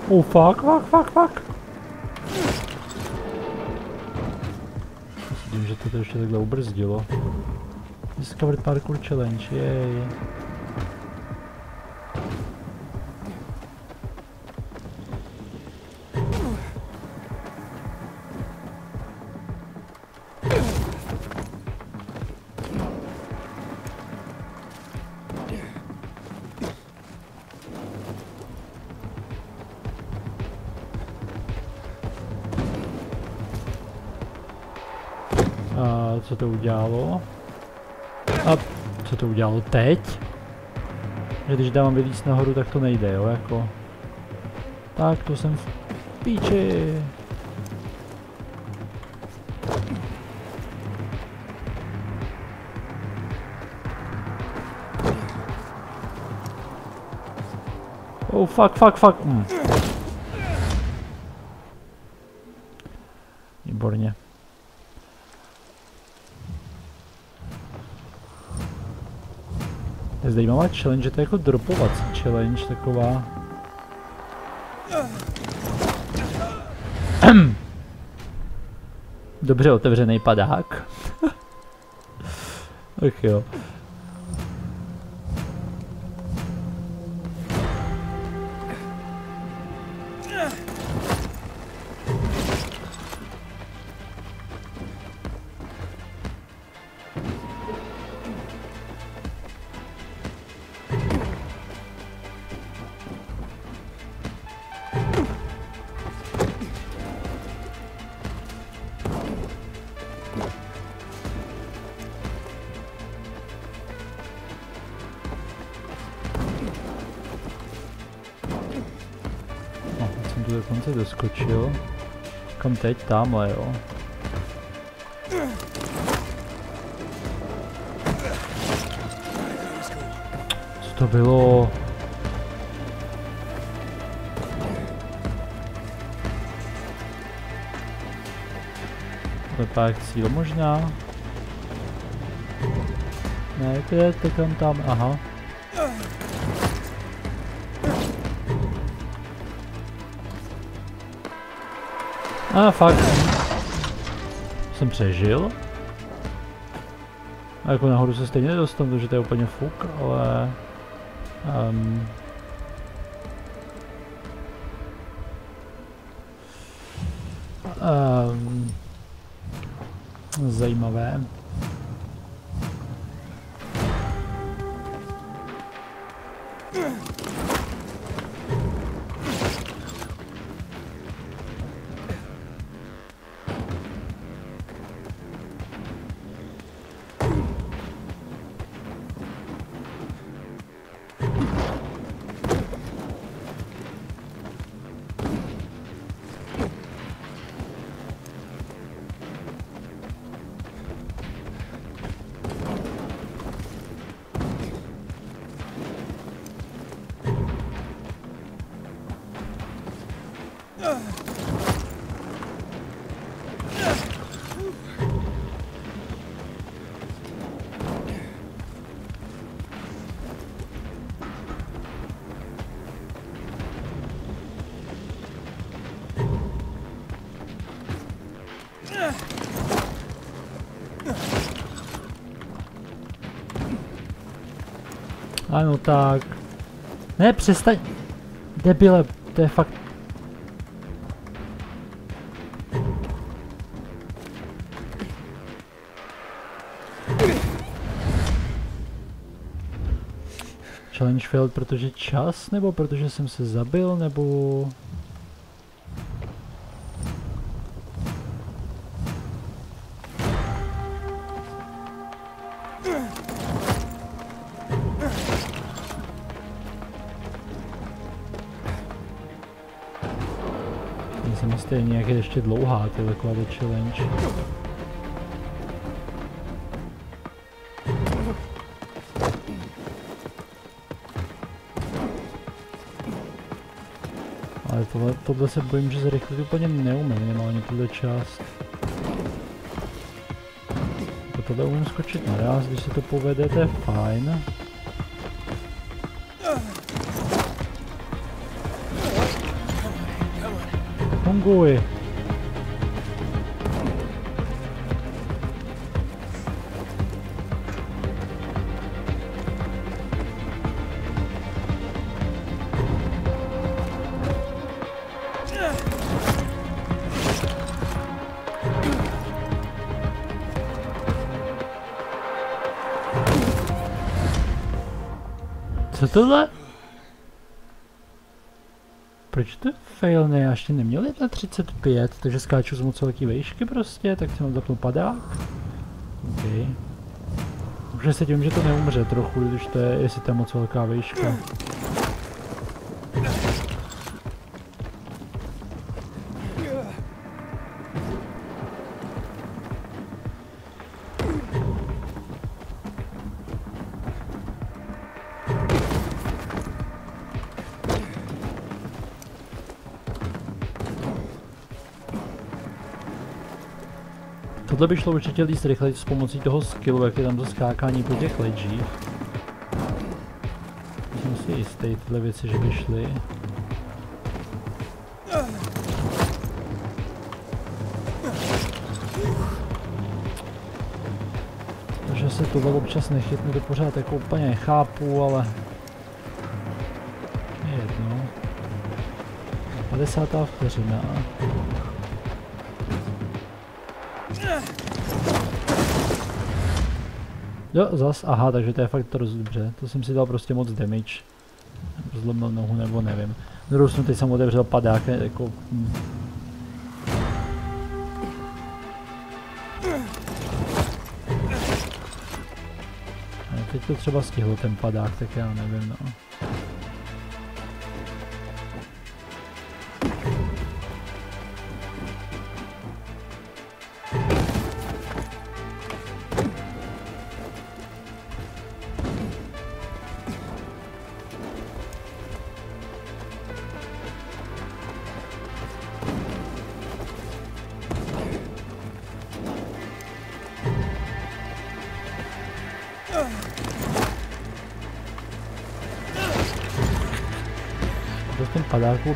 Oh fuck, fuck, fuck, fuck. Myslím, že to, to ještě takhle ubrzdilo. Discovered Parkour Challenge, jej. Co to udělalo? A co to udělalo teď? Že když dávám vylíz nahoru, tak to nejde, jo, jako. Tak, to jsem v píči. Oh, fuck, fuck, fuck. Mm. Výborně. Je zajímavá challenge, že to je jako dropovací challenge, taková. Dobře otevřený padák. Ach jo. Teď? Tamhle, jo. Co to bylo? Lepák cíl možná? Ne, to je to tam, aha. A ah, fakt. Jsem přežil. A jako nahoru se stejně nedostanu, protože to je úplně fuk, ale... Um, tak. Ne, přestaň. Debile, to je fakt... Challenge failed, protože čas, nebo protože jsem se zabil, nebo... Nejsem jistý, nějak je ještě dlouhá tyhle klade challenge. Ale tohle, tohle se bojím, že zrychlit úplně neumím, minimálně tuhle část. Jako tohle umím skočit naraz, když se to povede, to je fajn. Funguj! Co tohle? Proč to je fail? Ne, já ještě neměl 1.35, takže skáču z moc velký vejšky prostě, tak si mám zapnout padák. OK. Už se tím, že to neumře trochu, když to je, jestli to je moc velká vejška. Tohle by šlo určitě líst rychleji s pomocí toho skillu, jak je tam to skákání po těch ledžích. Jsem si jistý tyhle věci, že by šly. Takže se tohle občas nechytnu, to pořád jako úplně nechápu, ale... Je jedno. 50. vteřina. Jo, zas, aha, takže to je fakt to dost dobře. To jsem si dal prostě moc damage. Zlomil nohu nebo nevím. Druhou stranu teď jsem otevřel padák, jako... Hm. Teď to třeba stihlo ten padák, tak já nevím, no.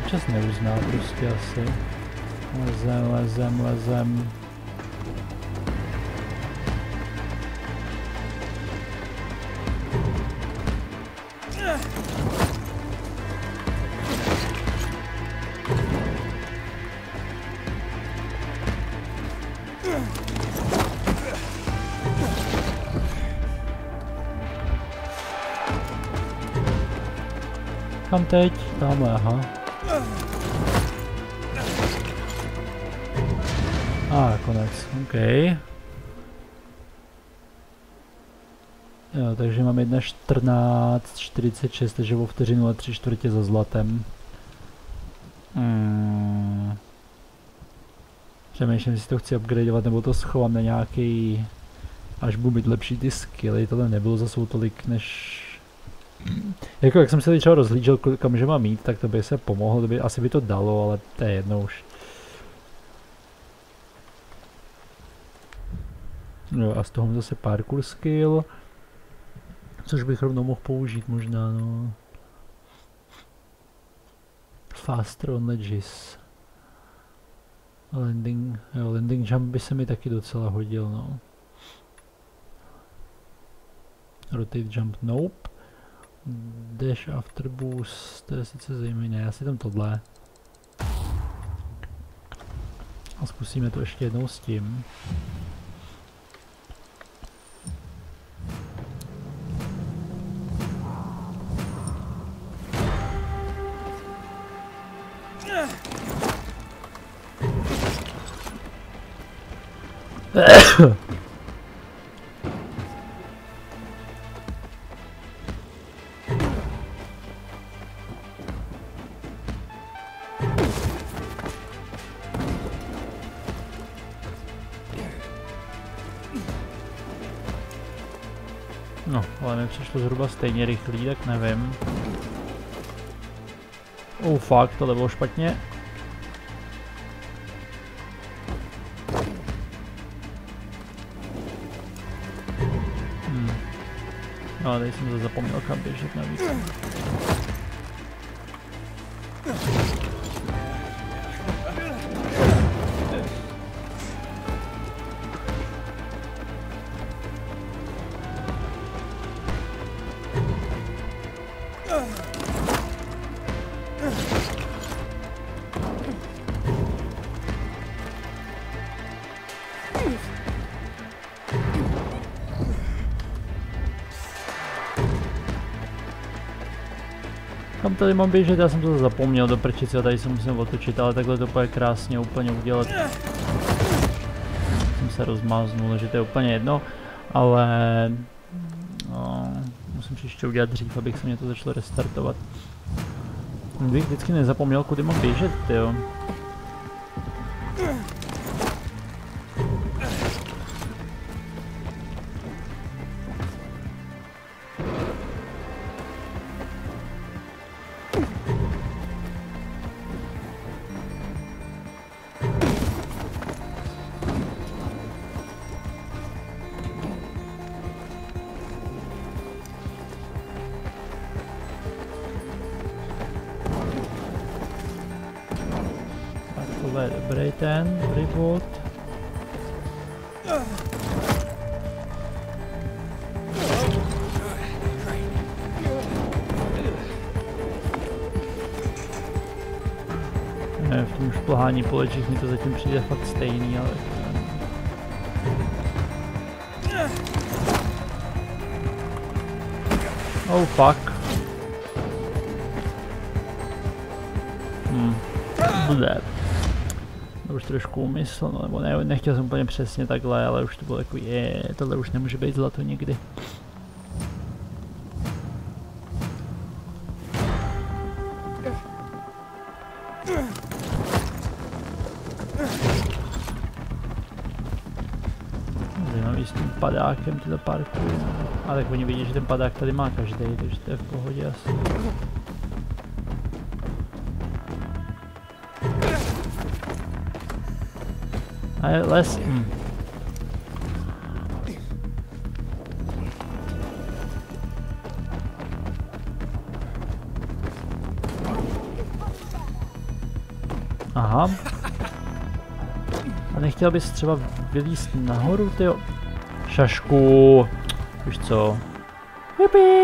Občas neuzná prostě asi. Lezem, lezem, lezem. Kam teď? Tamhle, aha. A, konec, OK. Jo, takže mám 1.14.46, takže o vteřinu a tři čtvrtě za zlatem. Hmm. Přemýšlím, jestli to chci upgradeovat, nebo to schovám na nějaký... Až budu mít lepší ty skilly, tohle nebylo zase tolik než jako jak jsem se třeba rozhlížel, kam že mám mít, tak to by se pomohlo, by, asi by to dalo, ale to je jedno už. A z toho mám zase parkour skill, což bych rovnou mohl použít možná, no. Faster on ledges. Landing, jo, landing jump by se mi taky docela hodil, no. Rotate jump, nope. Dash After Boost, to je sice zajímavé, ne, já si tam tohle. A zkusíme to ještě jednou s tím. No, ale mi přišlo zhruba stejně rychlý, tak nevím. Oh fuck, tohle bylo špatně. Hmm. No, tady jsem to zapomněl kam běžet navíc. Tady mám běžet? Já jsem to zapomněl do prčice a tady se musím otočit, ale takhle to bude krásně úplně udělat. Jsem se rozmáznul, že to je úplně jedno, ale no, musím příště udělat dřív, abych se mě to začalo restartovat. Bych vždycky nezapomněl, kudy mám běžet, jo. Ten, bod. Ne, v tom šplhání po lečích mi to zatím přijde fakt stejný, ale... Oh fuck. Hmm. Bleh. Trošku umysl, no, nebo ne, nechtěl jsem úplně přesně takhle, ale už to bylo takový, je, tohle už nemůže být zlato nikdy. Zajímavý s tím padákem tyhle parkují, no. A tak oni vidí, že ten padák tady má každý, takže to je v pohodě asi. A je les. Hm. Aha. A nechtěl bys třeba vylíst nahoru, tyjo? Šašku. Víš co? Jupi!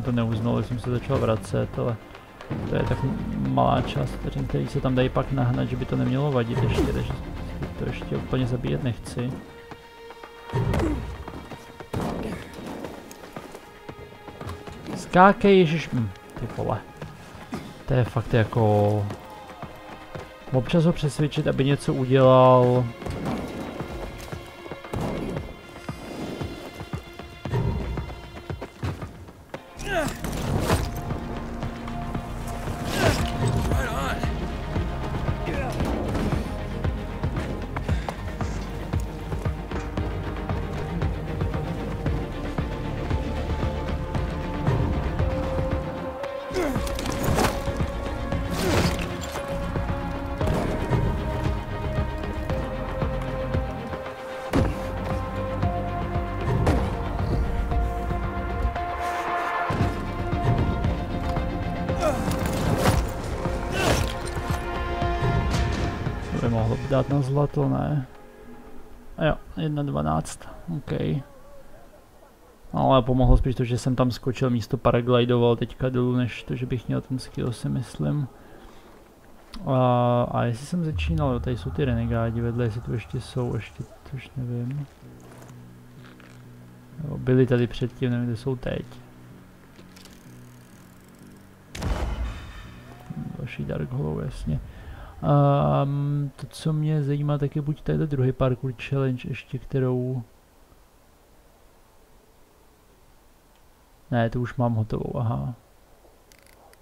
Mi to neuznalo, jsem se začal vracet, ale to je tak malá část vteřin, který se tam dají pak nahnat, že by to nemělo vadit ještě, takže to ještě úplně zabíjet nechci. Skákej, ježiš, hm, ty vole. To je fakt jako... Občas ho přesvědčit, aby něco udělal. 1.12, OK. Ale pomohlo spíš to, že jsem tam skočil místo paraglidoval teďka dolů, než to, že bych měl ten skill, si myslím. A, a jestli jsem začínal, tady jsou ty renegádi vedle, jestli tu ještě jsou, ještě to už nevím. Jo, byli tady předtím, nevím, kde jsou teď. Další Dark Hollow, jasně. Um, to, co mě zajímá, tak je buď tady druhý parkour challenge ještě, kterou... Ne, to už mám hotovou, aha.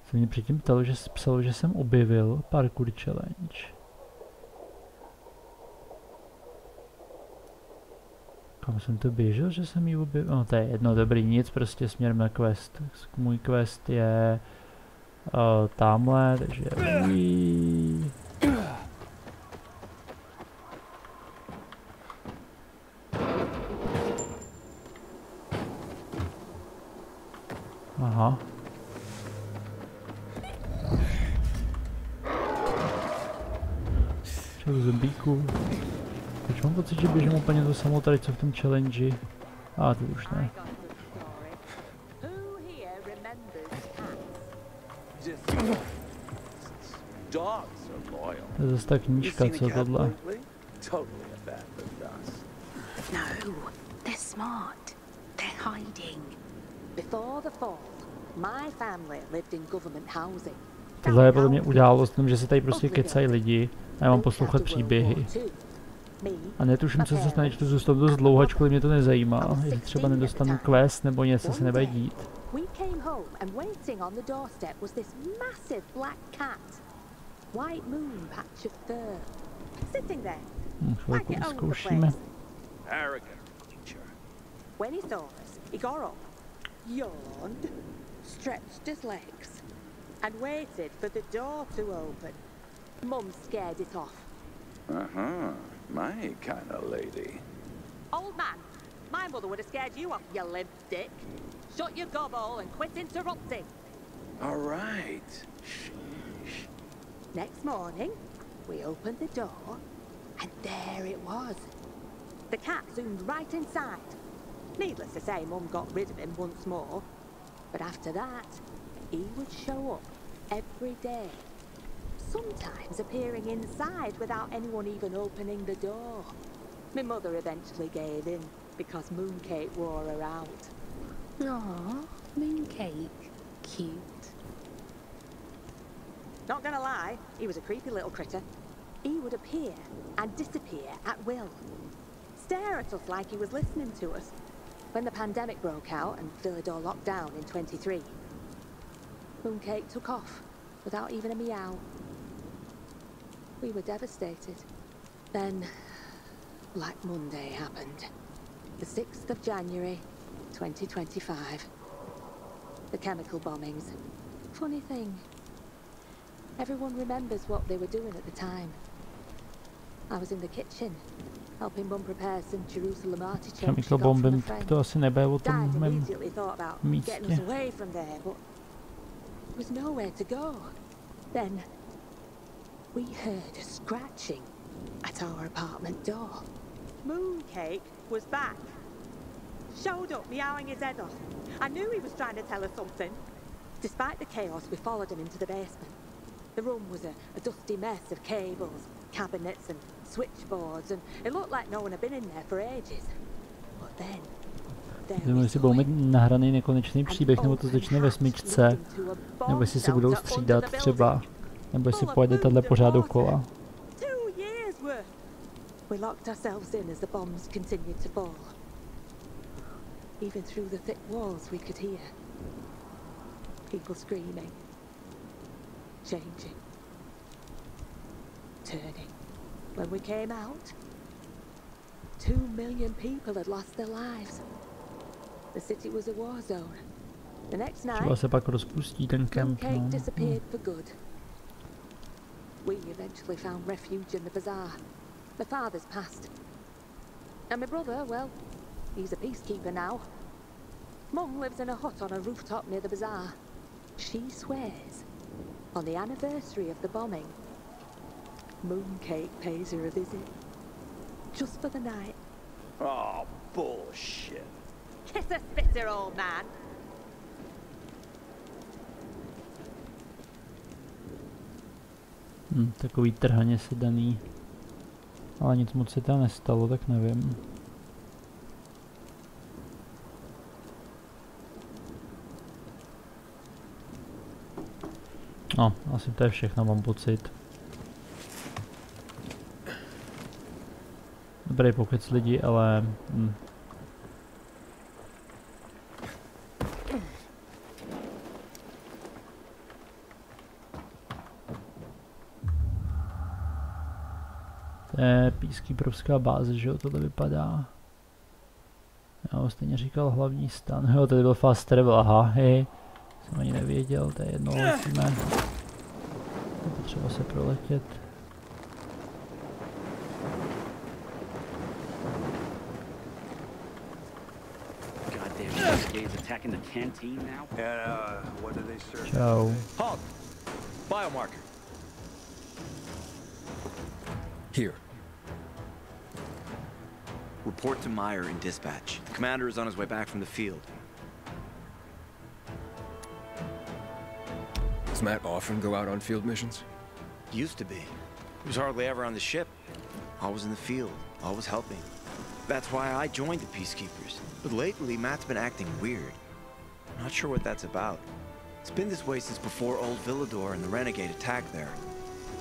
Se mě předtím ptalo, že psalo, že jsem objevil parkour challenge. Kam jsem to běžel, že jsem ji objevil? No to je jedno, dobrý, nic, prostě směrem na quest. Můj quest je uh, tamhle, takže. Aha. Čau zombíku. Teď mám pocit, že běžím úplně to samou tady, co v tom challenge. A to už ne. To je zase ta knížka, co tohle. No, they're smart. They're hiding. Before the fall, my family lived in government housing. Tohle je podle mě událost, že se tady prostě kecají lidi a já mám poslouchat příběhy. A netuším, co se stane, když to zůstanu dost dlouho, ačkoliv mě to nezajímá. Jestli třeba nedostanu quest nebo něco se nebude dít. We came home and waiting on the doorstep was this massive black cat. White moon patch of fur. Sitting there, Hm, like chvilku it owned the vyzkoušíme. place. Arrogant creature. When he saw us, he got up, yawned, stretched his legs, and waited for the door to open. Mum scared it off. Uh-huh. My kind of lady. Old man, my mother would have scared you off, you limp dick. Shut your gobble and quit interrupting. All right. Sheesh. Next morning, we opened the door, and there it was. The cat zoomed right inside. Needless to say, Mum got rid of him once more. But after that, he would show up every day. Sometimes appearing inside without anyone even opening the door. My mother eventually gave in because Mooncake wore her out. Aw, mooncake. Cute. Not gonna lie, he was a creepy little critter. He would appear and disappear at will. Stare at us like he was listening to us. When the pandemic broke out and Philidor locked down in 23, Mooncake took off without even a meow. We were devastated. Then, Black Monday happened. The 6th of January, 2025. The chemical bombings. Funny thing, Everyone remembers what they were doing at the time. I was in the kitchen, helping Mum prepare some Jerusalem artichokes she Chemical got from a bombem, friend. to asi nebude o Dad tom mém immediately thought about getting us místě. away from there, but there was nowhere to go. Then we heard a scratching at our apartment door. Mooncake was back. Showed up, meowing his head off. I knew he was trying to tell us something. Despite the chaos, we followed him into the basement. The room was a, a dusty mess of cables, cabinets, and switchboards, and it looked like no one had been in there for ages. But then, Nevím, jestli budou mít nahraný nekonečný příběh, nebo to začne ve smyčce, nebo jestli se budou střídat třeba, nebo jestli pojede tahle pořád water. dokola. Two years worth. We locked ourselves in as the bombs continued to fall. Even through the thick walls we could hear. People screaming. Changing. Turning. When we came out, two million people had lost their lives. The city was a war zone. The next night, Třeba se pak rozpustí ten kemp, Mooncake no. disappeared hmm. for good. We eventually found refuge in the bazaar. My father's passed. And my brother, well, he's a peacekeeper now. Mum lives in a hut on a rooftop near the bazaar. She swears, on the anniversary of the bombing, Mooncake pays her a visit. Just for the night. Oh, bullshit. Kiss a spitter, old man. Hm, takový trhaně si daný. Ale nic moc se tam nestalo, tak nevím. No, asi to je všechno, mám pocit. Dobrý pokec lidi, ale... Hm. To je Peacekeeperovská báze, že jo, tohle vypadá. Já ho stejně říkal hlavní stan. Jo, tady byl fast travel, aha, hej. Jsem ani nevěděl, to je jedno, letíme. Je potřeba se proletět. Goddamn renegades attacking the canteen now? And, uh, what do they serve? Čau. Halt! Biomarker. Here. Report to Meyer in dispatch. The commander is on his way back from the field. Does Matt often go out on field missions? Used to be. He was hardly ever on the ship. Always in the field, always helping. That's why I joined the Peacekeepers. But lately, Matt's been acting weird. I'm Not sure what that's about. It's been this way since before old Villador and the Renegade attacked there.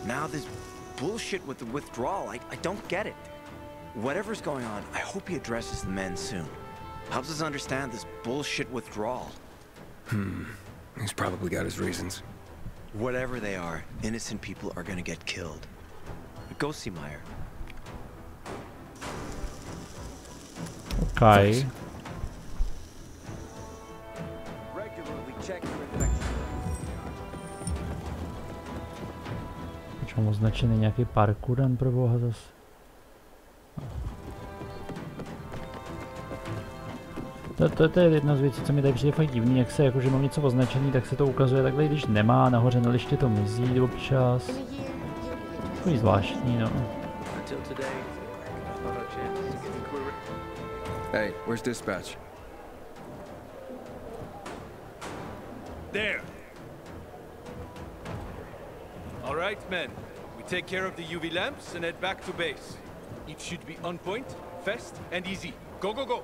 Now this bullshit with the withdrawal, I, I don't get it. Whatever's going on, I hope he addresses the men soon. Helps us understand this bullshit withdrawal. Hmm. He's probably got his reasons. Whatever they are, innocent people are gonna get killed. Go see Meyer. Proč mám označený nějaký parkourem pro boha zas? To, to, to je jedna z věcí, co mi tady přijde fakt divný, jak se jakože mám něco označený, tak se to ukazuje takhle, když nemá, nahoře na liště to mizí občas. Takový zvláštní, no. Hey, where's dispatch? There. All right, men. We take care of the UV lamps and head back to base. It should be on point, fast, and easy. Go, go, go.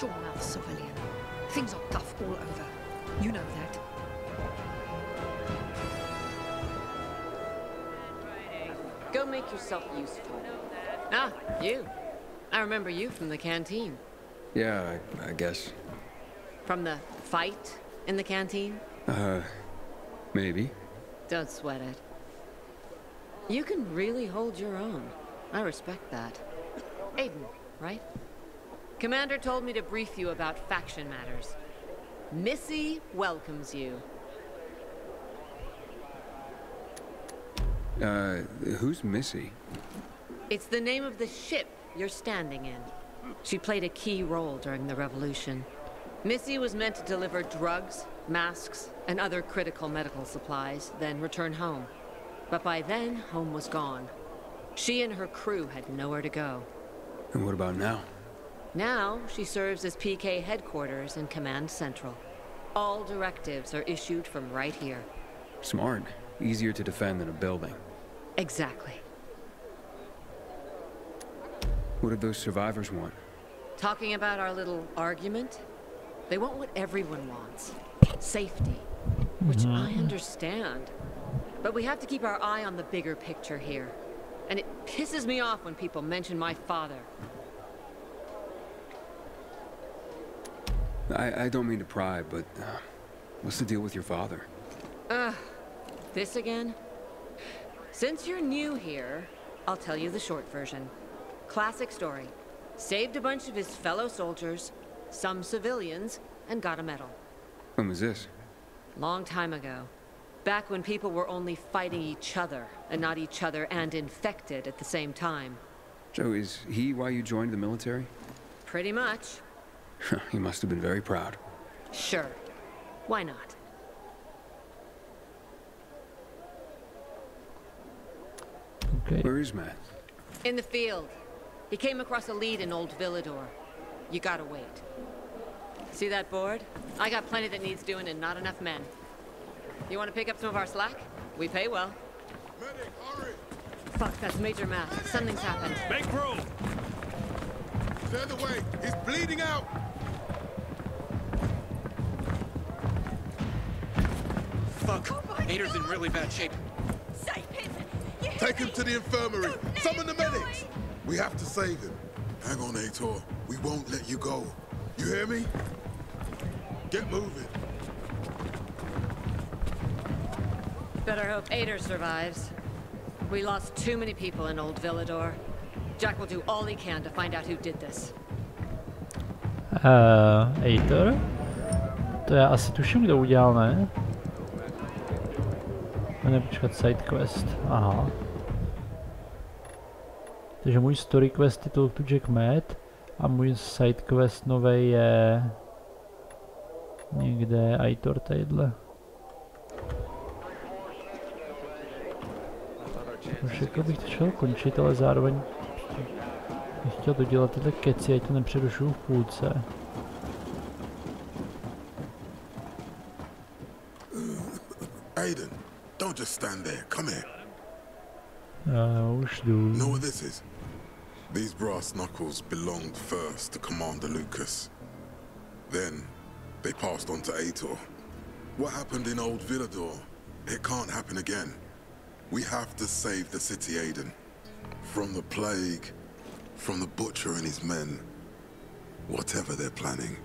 Watch your mouth, civilian. Things are tough all over. You know that. Go make yourself useful. Ah, you. I remember you from the canteen. Yeah, I, I guess. From the fight in the canteen? Uh, maybe. Don't sweat it. You can really hold your own. I respect that. Aiden, right? Commander told me to brief you about faction matters. Missy welcomes you. Uh, who's Missy? It's the name of the ship you're standing in. She played a key role during the revolution. Missy was meant to deliver drugs, masks, and other critical medical supplies, then return home. But by then, home was gone. She and her crew had nowhere to go. And what about now? Now, she serves as PK headquarters and Command Central. All directives are issued from right here. Smart. Easier to defend than a building. Exactly. What did those survivors want? Talking about our little argument? They want what everyone wants. Safety. Which mm-hmm. I understand. But we have to keep our eye on the bigger picture here. And it pisses me off when people mention my father. I, I don't mean to pry, but uh, what's the deal with your father? Ugh. This again? Since you're new here, I'll tell you the short version. Classic story. Saved a bunch of his fellow soldiers, some civilians, and got a medal. When was this? Long time ago. Back when people were only fighting each other, and not each other and infected at the same time. So is he why you joined the military? Pretty much. he must have been very proud. Sure. Why not? Okay. Where is Matt? In the field. He came across a lead in Old Villador. You gotta wait. See that board? I got plenty that needs doing and not enough men. You wanna pick up some of our slack? We pay well. Fuck, that's Major Matt. Something's happened. Make room! Clear the way! He's bleeding out! Fuck. Ader's in really bad shape. Take him to the infirmary! Summon the medics! We have to save him. Hang on, Ator. We won't let you go. You hear me? Get moving. Better hope Ader survives. We lost too many people in Old Villador. Jack will do all he can to find out who did this. Uh, Aitor? To já asi tuším, kdo udělal, ne? Ne, počkat, side quest. Aha. Takže můj story quest je Talk to Jack Matt a můj side quest nový je někde Aitor tadyhle. Už jako bych to šel končit, ale zároveň bych chtěl dodělat tyhle keci, ať to nepřerušuju v půlce. Já už. Know what this is? These brass knuckles belonged first to Commander Lucas. Then, they passed on to Ator. What happened in Old Villador, it can't happen again. We have to save the city, Aiden. From the plague, from the Butcher and his men. Whatever they're planning.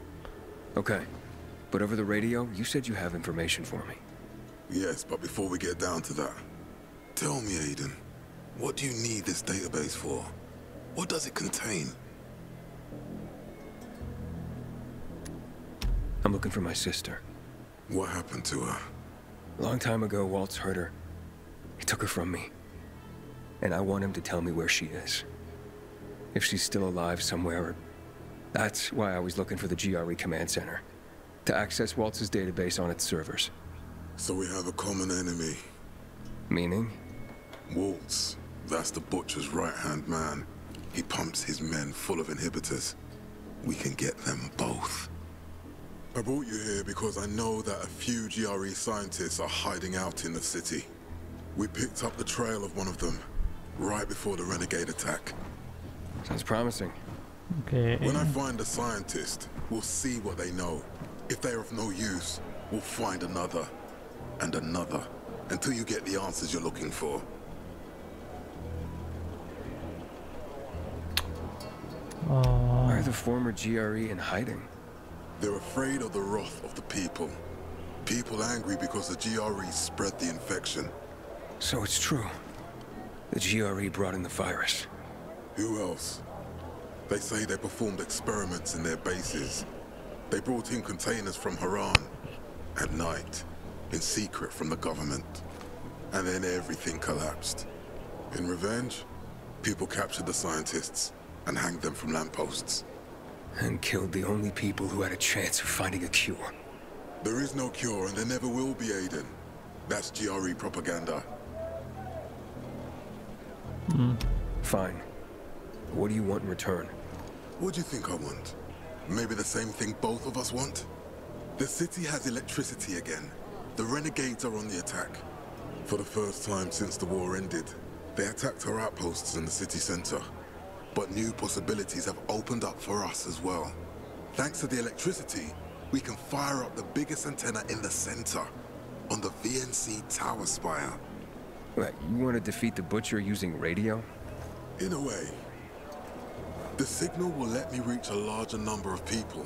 Okay. But over the radio, you said you have information for me. Yes, but before we get down to that, tell me, Aiden, what do you need this database for? What does it contain? I'm looking for my sister. What happened to her? Long time ago, Waltz hurt her. He took her from me. And I want him to tell me where she is. If she's still alive somewhere. That's why I was looking for the GRE command center. To access Waltz's database on its servers. So we have a common enemy. Meaning? Waltz. That's the Butcher's right-hand man. He pumps his men full of inhibitors. We can get them both. I brought you here because I know that a few GRE scientists are hiding out in the city. We picked up the trail of one of them, right before the renegade attack. Sounds promising. Okay. When I find a scientist, we'll see what they know. If they're of no use, we'll find another, and another, until you get the answers you're looking for. Why are the former GRE in hiding? They're afraid of the wrath of the people. People angry because the GRE spread the infection. So it's true. The GRE brought in the virus. Who else? They say they performed experiments in their bases. They brought in containers from Haran. At night. In secret from the government. And then everything collapsed. In revenge, people captured the scientists and hanged them from lampposts. And killed the only people who had a chance of finding a cure. There is no cure and there never will be, Aiden. That's GRE propaganda. Hmm. Fine. What do you want in return? What do you think I want? Maybe the same thing both of us want? The city has electricity again. The renegades are on the attack. For the first time since the war ended, they attacked our outposts in the city center. But new possibilities have opened up for us as well. Thanks to the electricity, we can fire up the biggest antenna in the center, on the VNC tower spire. What, you want to defeat the Butcher using radio? In a way. The signal will let me reach a larger number of people.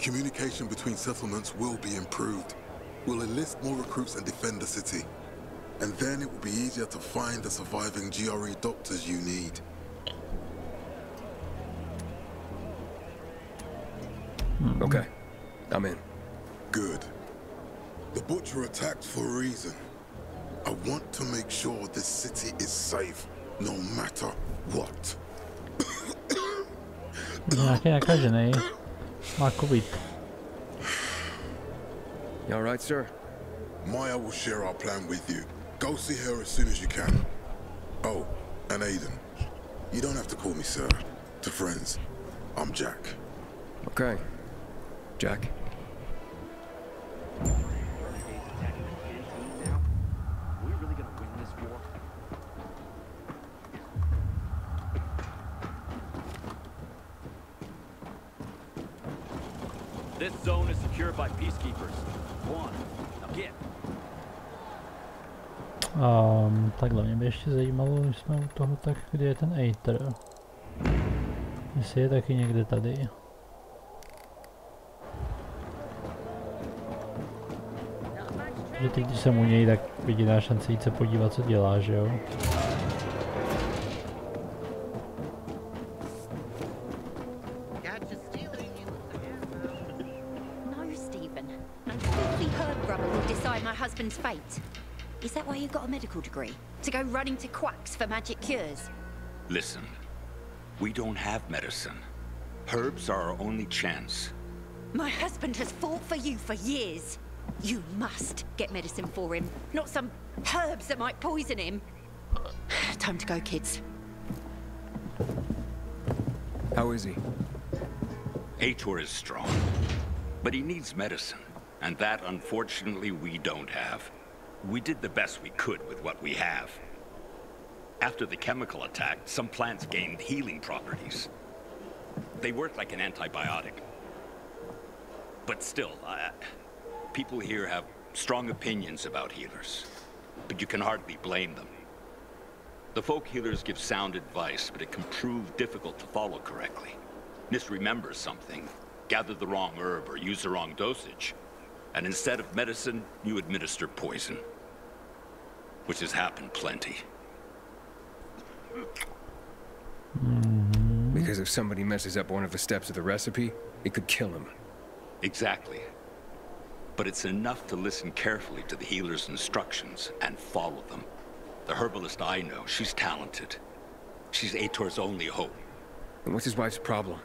Communication between settlements will be improved. We'll enlist more recruits and defend the city. And then it will be easier to find the surviving GRE doctors you need. Okay. I'm in. Good. The Butcher attacked for a reason. I want to make sure this city is safe, no matter what. Nějaký nakažený. Má covid. You all right, sir? Maya will share our plan with you. Go see her as soon as you can. Oh, and Aiden. You don't have to call me sir. To friends, I'm Jack. Okay. Jack. This zone is secured by peacekeepers. Go on. Now get. Um, takhle mě by ještě zajímalo, když jsme u toho, tak kde je ten Aether? Jestli je taky někde tady. Že teď, když jsem u něj, tak jediná šance jít se podívat, co dělá, že jo? No, Stephen. No filthy herb grubber will decide my husband's fate. Is that why you got a medical degree? To go running to quacks for magic cures? Listen, we don't have medicine. Herbs are our only chance. My husband has fought for you for years. You must get medicine for him, not some herbs that might poison him. Time to go, kids. How is he? Ator is strong, but he needs medicine, and that, unfortunately, we don't have. We did the best we could with what we have. After the chemical attack, some plants gained healing properties. They work like an antibiotic. But still, uh, people here have strong opinions about healers, but you can hardly blame them. The folk healers give sound advice, but it can prove difficult to follow correctly. Misremember something, gather the wrong herb, or use the wrong dosage. And instead of medicine, you administer poison. Which has happened plenty. Mm-hmm. Because if somebody messes up one of the steps of the recipe, it could kill him. Exactly. But it's enough to listen carefully to the healer's instructions and follow them. The herbalist I know, she's talented. She's Ator's only hope. And what's his wife's problem?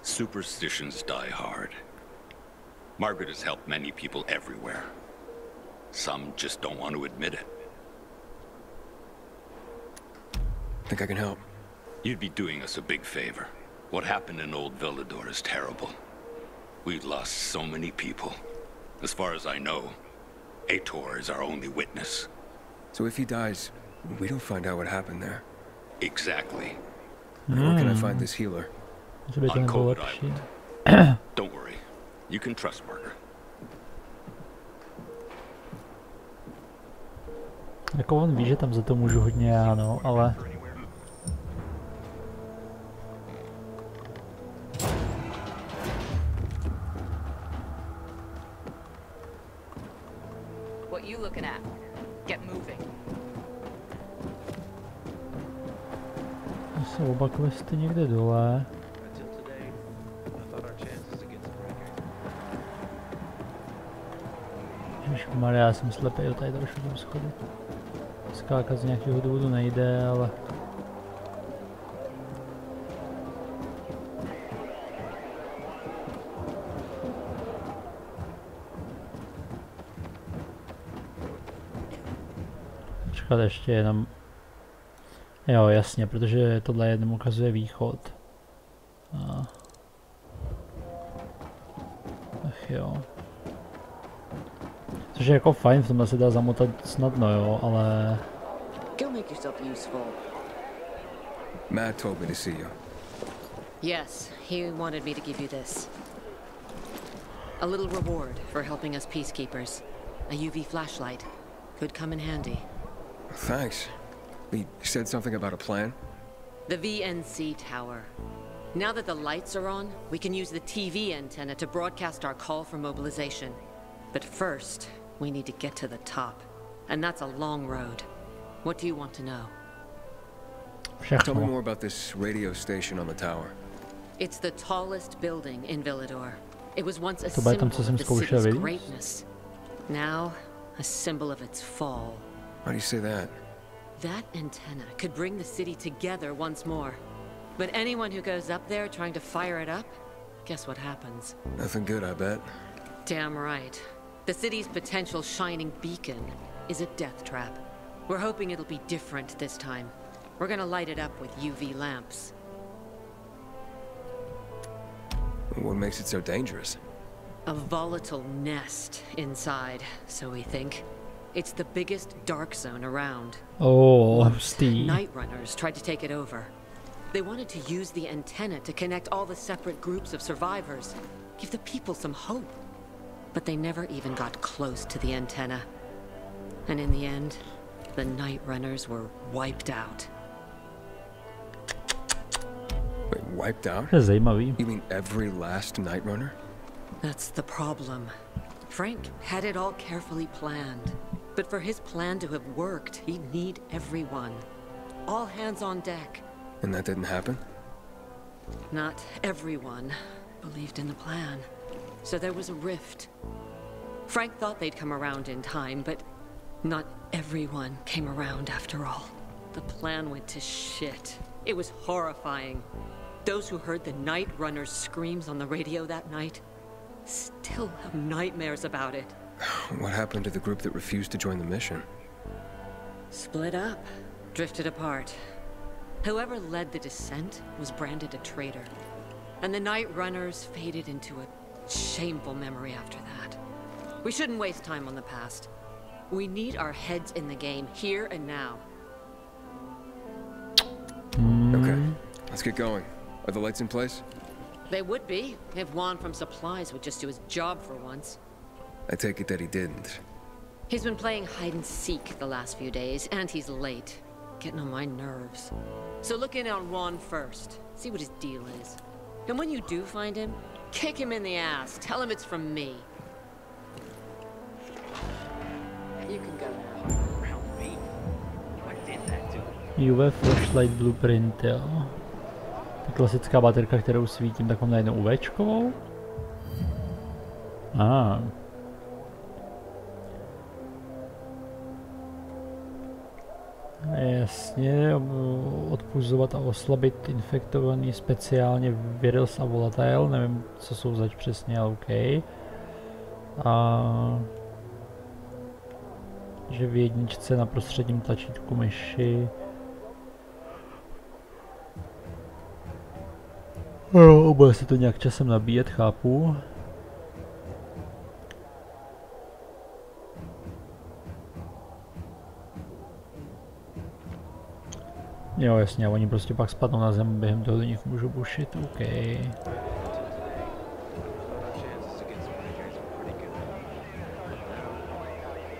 Superstitions die hard. Margaret has helped many people everywhere. Some just don't want to admit it. Think I can help? You'd be doing us a big favor. What happened in Old Villador is terrible. We've lost so many people. As far as I know, Ator is our only witness. So if he dies, we don't find out what happened there. Exactly. And Where can I Hmm. find this healer? Že by to On nebylo Covert lepší. Island. Don't worry. You can trust Margaret. Jako on ví, že tam za to můžu hodně já, no, ale... looking at? Get moving. Jsou oba questy někde dole. Until today, I thought our chances against Breaker. Maria, já jsem slepý, jo, tady trošku tam schody. Skákat z nějakého důvodu nejde, ale... Čekat ještě jenom... Jo, jasně, protože tohle jenom ukazuje východ. A... Ach jo. Což je jako fajn, v tomhle se dá zamotat snadno, jo, ale... Matt told me to see you. Yes, he wanted me to give you this. A little reward for helping us peacekeepers. A UV flashlight. Could come in handy. Thanks. He said something about a plan? The VNC tower. Now that the lights are on, we can use the TV antenna to broadcast our call for mobilization. But first, we need to get to the top. And that's a long road. What do you want to know? Tell me more about this radio station on the tower. It's the tallest building in Villador. It was once a To bude tam, symbol of the city's greatness. Now, a symbol of its fall. Why do you say that? That antenna could bring the city together once more. But anyone who goes up there trying to fire it up, guess what happens? Nothing good, I bet. Damn right. The city's potential shining beacon is a death trap. We're hoping it'll be different this time. We're gonna light it up with UV lamps. What makes it so dangerous? A volatile nest inside, so we think. It's the biggest dark zone around. Oh, hustý. Night Runners tried to take it over. They wanted to use the antenna to connect all the separate groups of survivors, give the people some hope. But they never even got close to the antenna. And in the end, the Night Runners were wiped out. Wait, wiped out? To je zajímavý. You mean every last Night Runner? That's the problem. Frank had it all carefully planned. But for his plan to have worked, he'd need everyone. All hands on deck. And that didn't happen? Not everyone believed in the plan. So there was a rift. Frank thought they'd come around in time, but not everyone came around after all. The plan went to shit. It was horrifying. Those who heard the Night Runner's screams on the radio that night still have nightmares about it. What happened to the group that refused to join the mission? Split up, drifted apart. Whoever led the descent was branded a traitor. And the Night Runners faded into a shameful memory after that. We shouldn't waste time on the past. We need our heads in the game, here and now. Okay, let's get going. Are the lights in place? They would be, if Juan from Supplies would just do his job for once. I take it that he didn't. He's been playing hide and seek the last few days, and he's late. Getting on my nerves. So look in on Juan first. See what his deal is. And when you do find him, kick him in the ass. Tell him it's from me. You can go around me. I did that to UV Flashlight Blueprint, jo. Ta klasická baterka, kterou svítím, tak mám najednou UVčkovou. A. Ah. Jasně, odpuzovat a oslabit infektovaný speciálně virus a volatile, nevím, co jsou zač přesně, ale OK. A že v jedničce na prostředním tlačítku myši No, bude se to nějak časem nabíjet, chápu. Jo, jasně, a oni prostě pak spadnou na zem, během toho do nich můžu bušit, OK.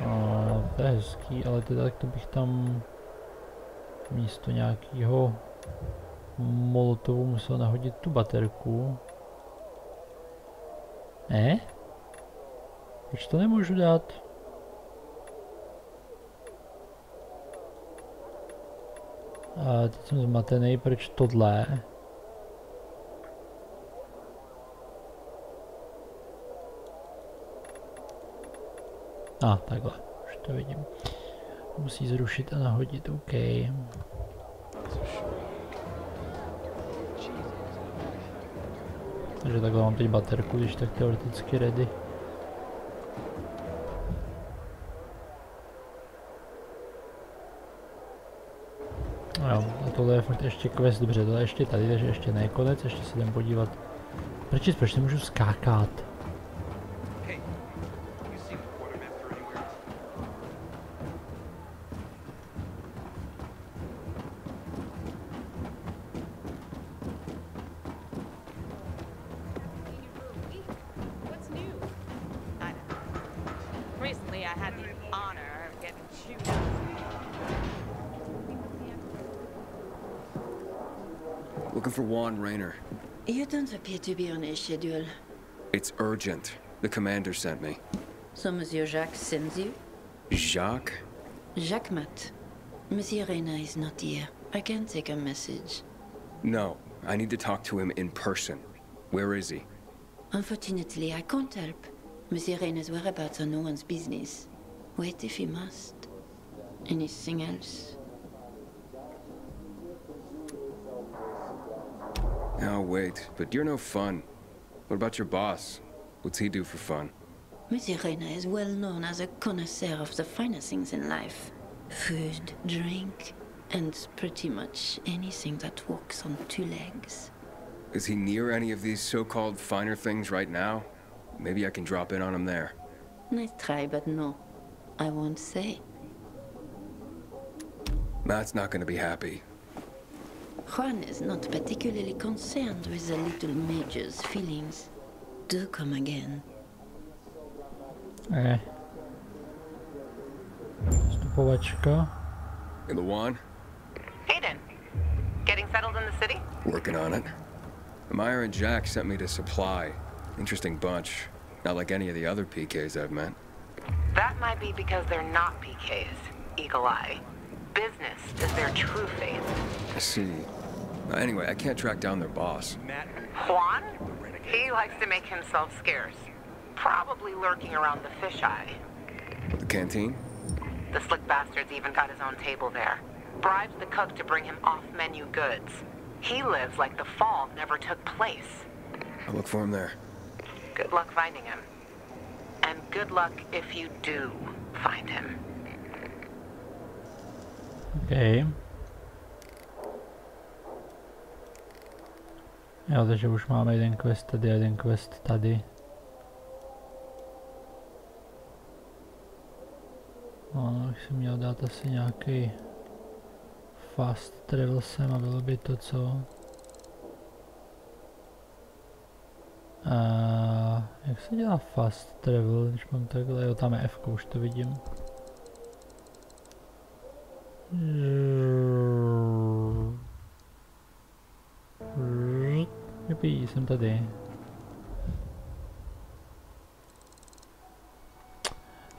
A, to je hezký, ale teda tak to bych tam místo nějakého molotovu musel nahodit tu baterku. Ne? Proč to nemůžu dát? Teď jsem zmatený, proč tohle? A, ah, takhle, už to vidím. Musí zrušit a nahodit, OK. Takže takhle mám teď baterku, když tak teoreticky ready. Jo, a tohle je fakt ještě quest, dobře, tohle je ještě tady, takže ještě ne konec, ještě se jdem podívat. Proč, proč nemůžu skákat? Appear to be on a schedule. It's urgent. The commander sent me. So Monsieur Jacques sends you? Jacques? Jacques Mat. Monsieur Reina is not here. I can't take a message. No, I need to talk to him in person. Where is he? Unfortunately, I can't help. Monsieur Reyna's whereabouts are no one's business. Wait if he must. Anything else? Now wait, but you're no fun. What about your boss? What's he do for fun? Monsieur Reyna is well known as a connoisseur of the finer things in life. Food, drink, and pretty much anything that walks on two legs. Is he near any of these so-called finer things right now? Maybe I can drop in on him there. Nice try, but no. I won't say. Matt's not gonna be happy. Juan is not particularly concerned with the little major's feelings. Do come again. Eh. Okay. Vstupovačka. In the one? Hayden, getting settled in the city? Working on it. Meyer and Jack sent me to supply. Interesting bunch. Not like any of the other PKs I've met. That might be because they're not PKs, Eagle Eye. Business is their true faith. I see. Uh, Anyway, I can't track down their boss. Matt. Juan? He likes to make himself scarce. Probably lurking around the fisheye. The canteen? The slick bastard's even got his own table there. Bribes the cook to bring him off-menu goods. He lives like the fall never took place. I'll look for him there. Good luck finding him. And good luck if you do find him. OK. Jo, takže už máme jeden quest tady, jeden quest tady. No, bych si měl dát asi nějaký fast travel sem a bylo by to co? A jak se dělá fast travel, když mám takhle, jo tam je F, už to vidím. Jupi, jsem tady.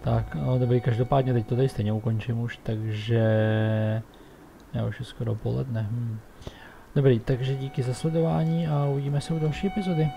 Tak, no dobrý, každopádně teď to tady stejně ukončím už, takže... Já už je skoro poledne. Hm. Dobrý, takže díky za sledování a uvidíme se u další epizody.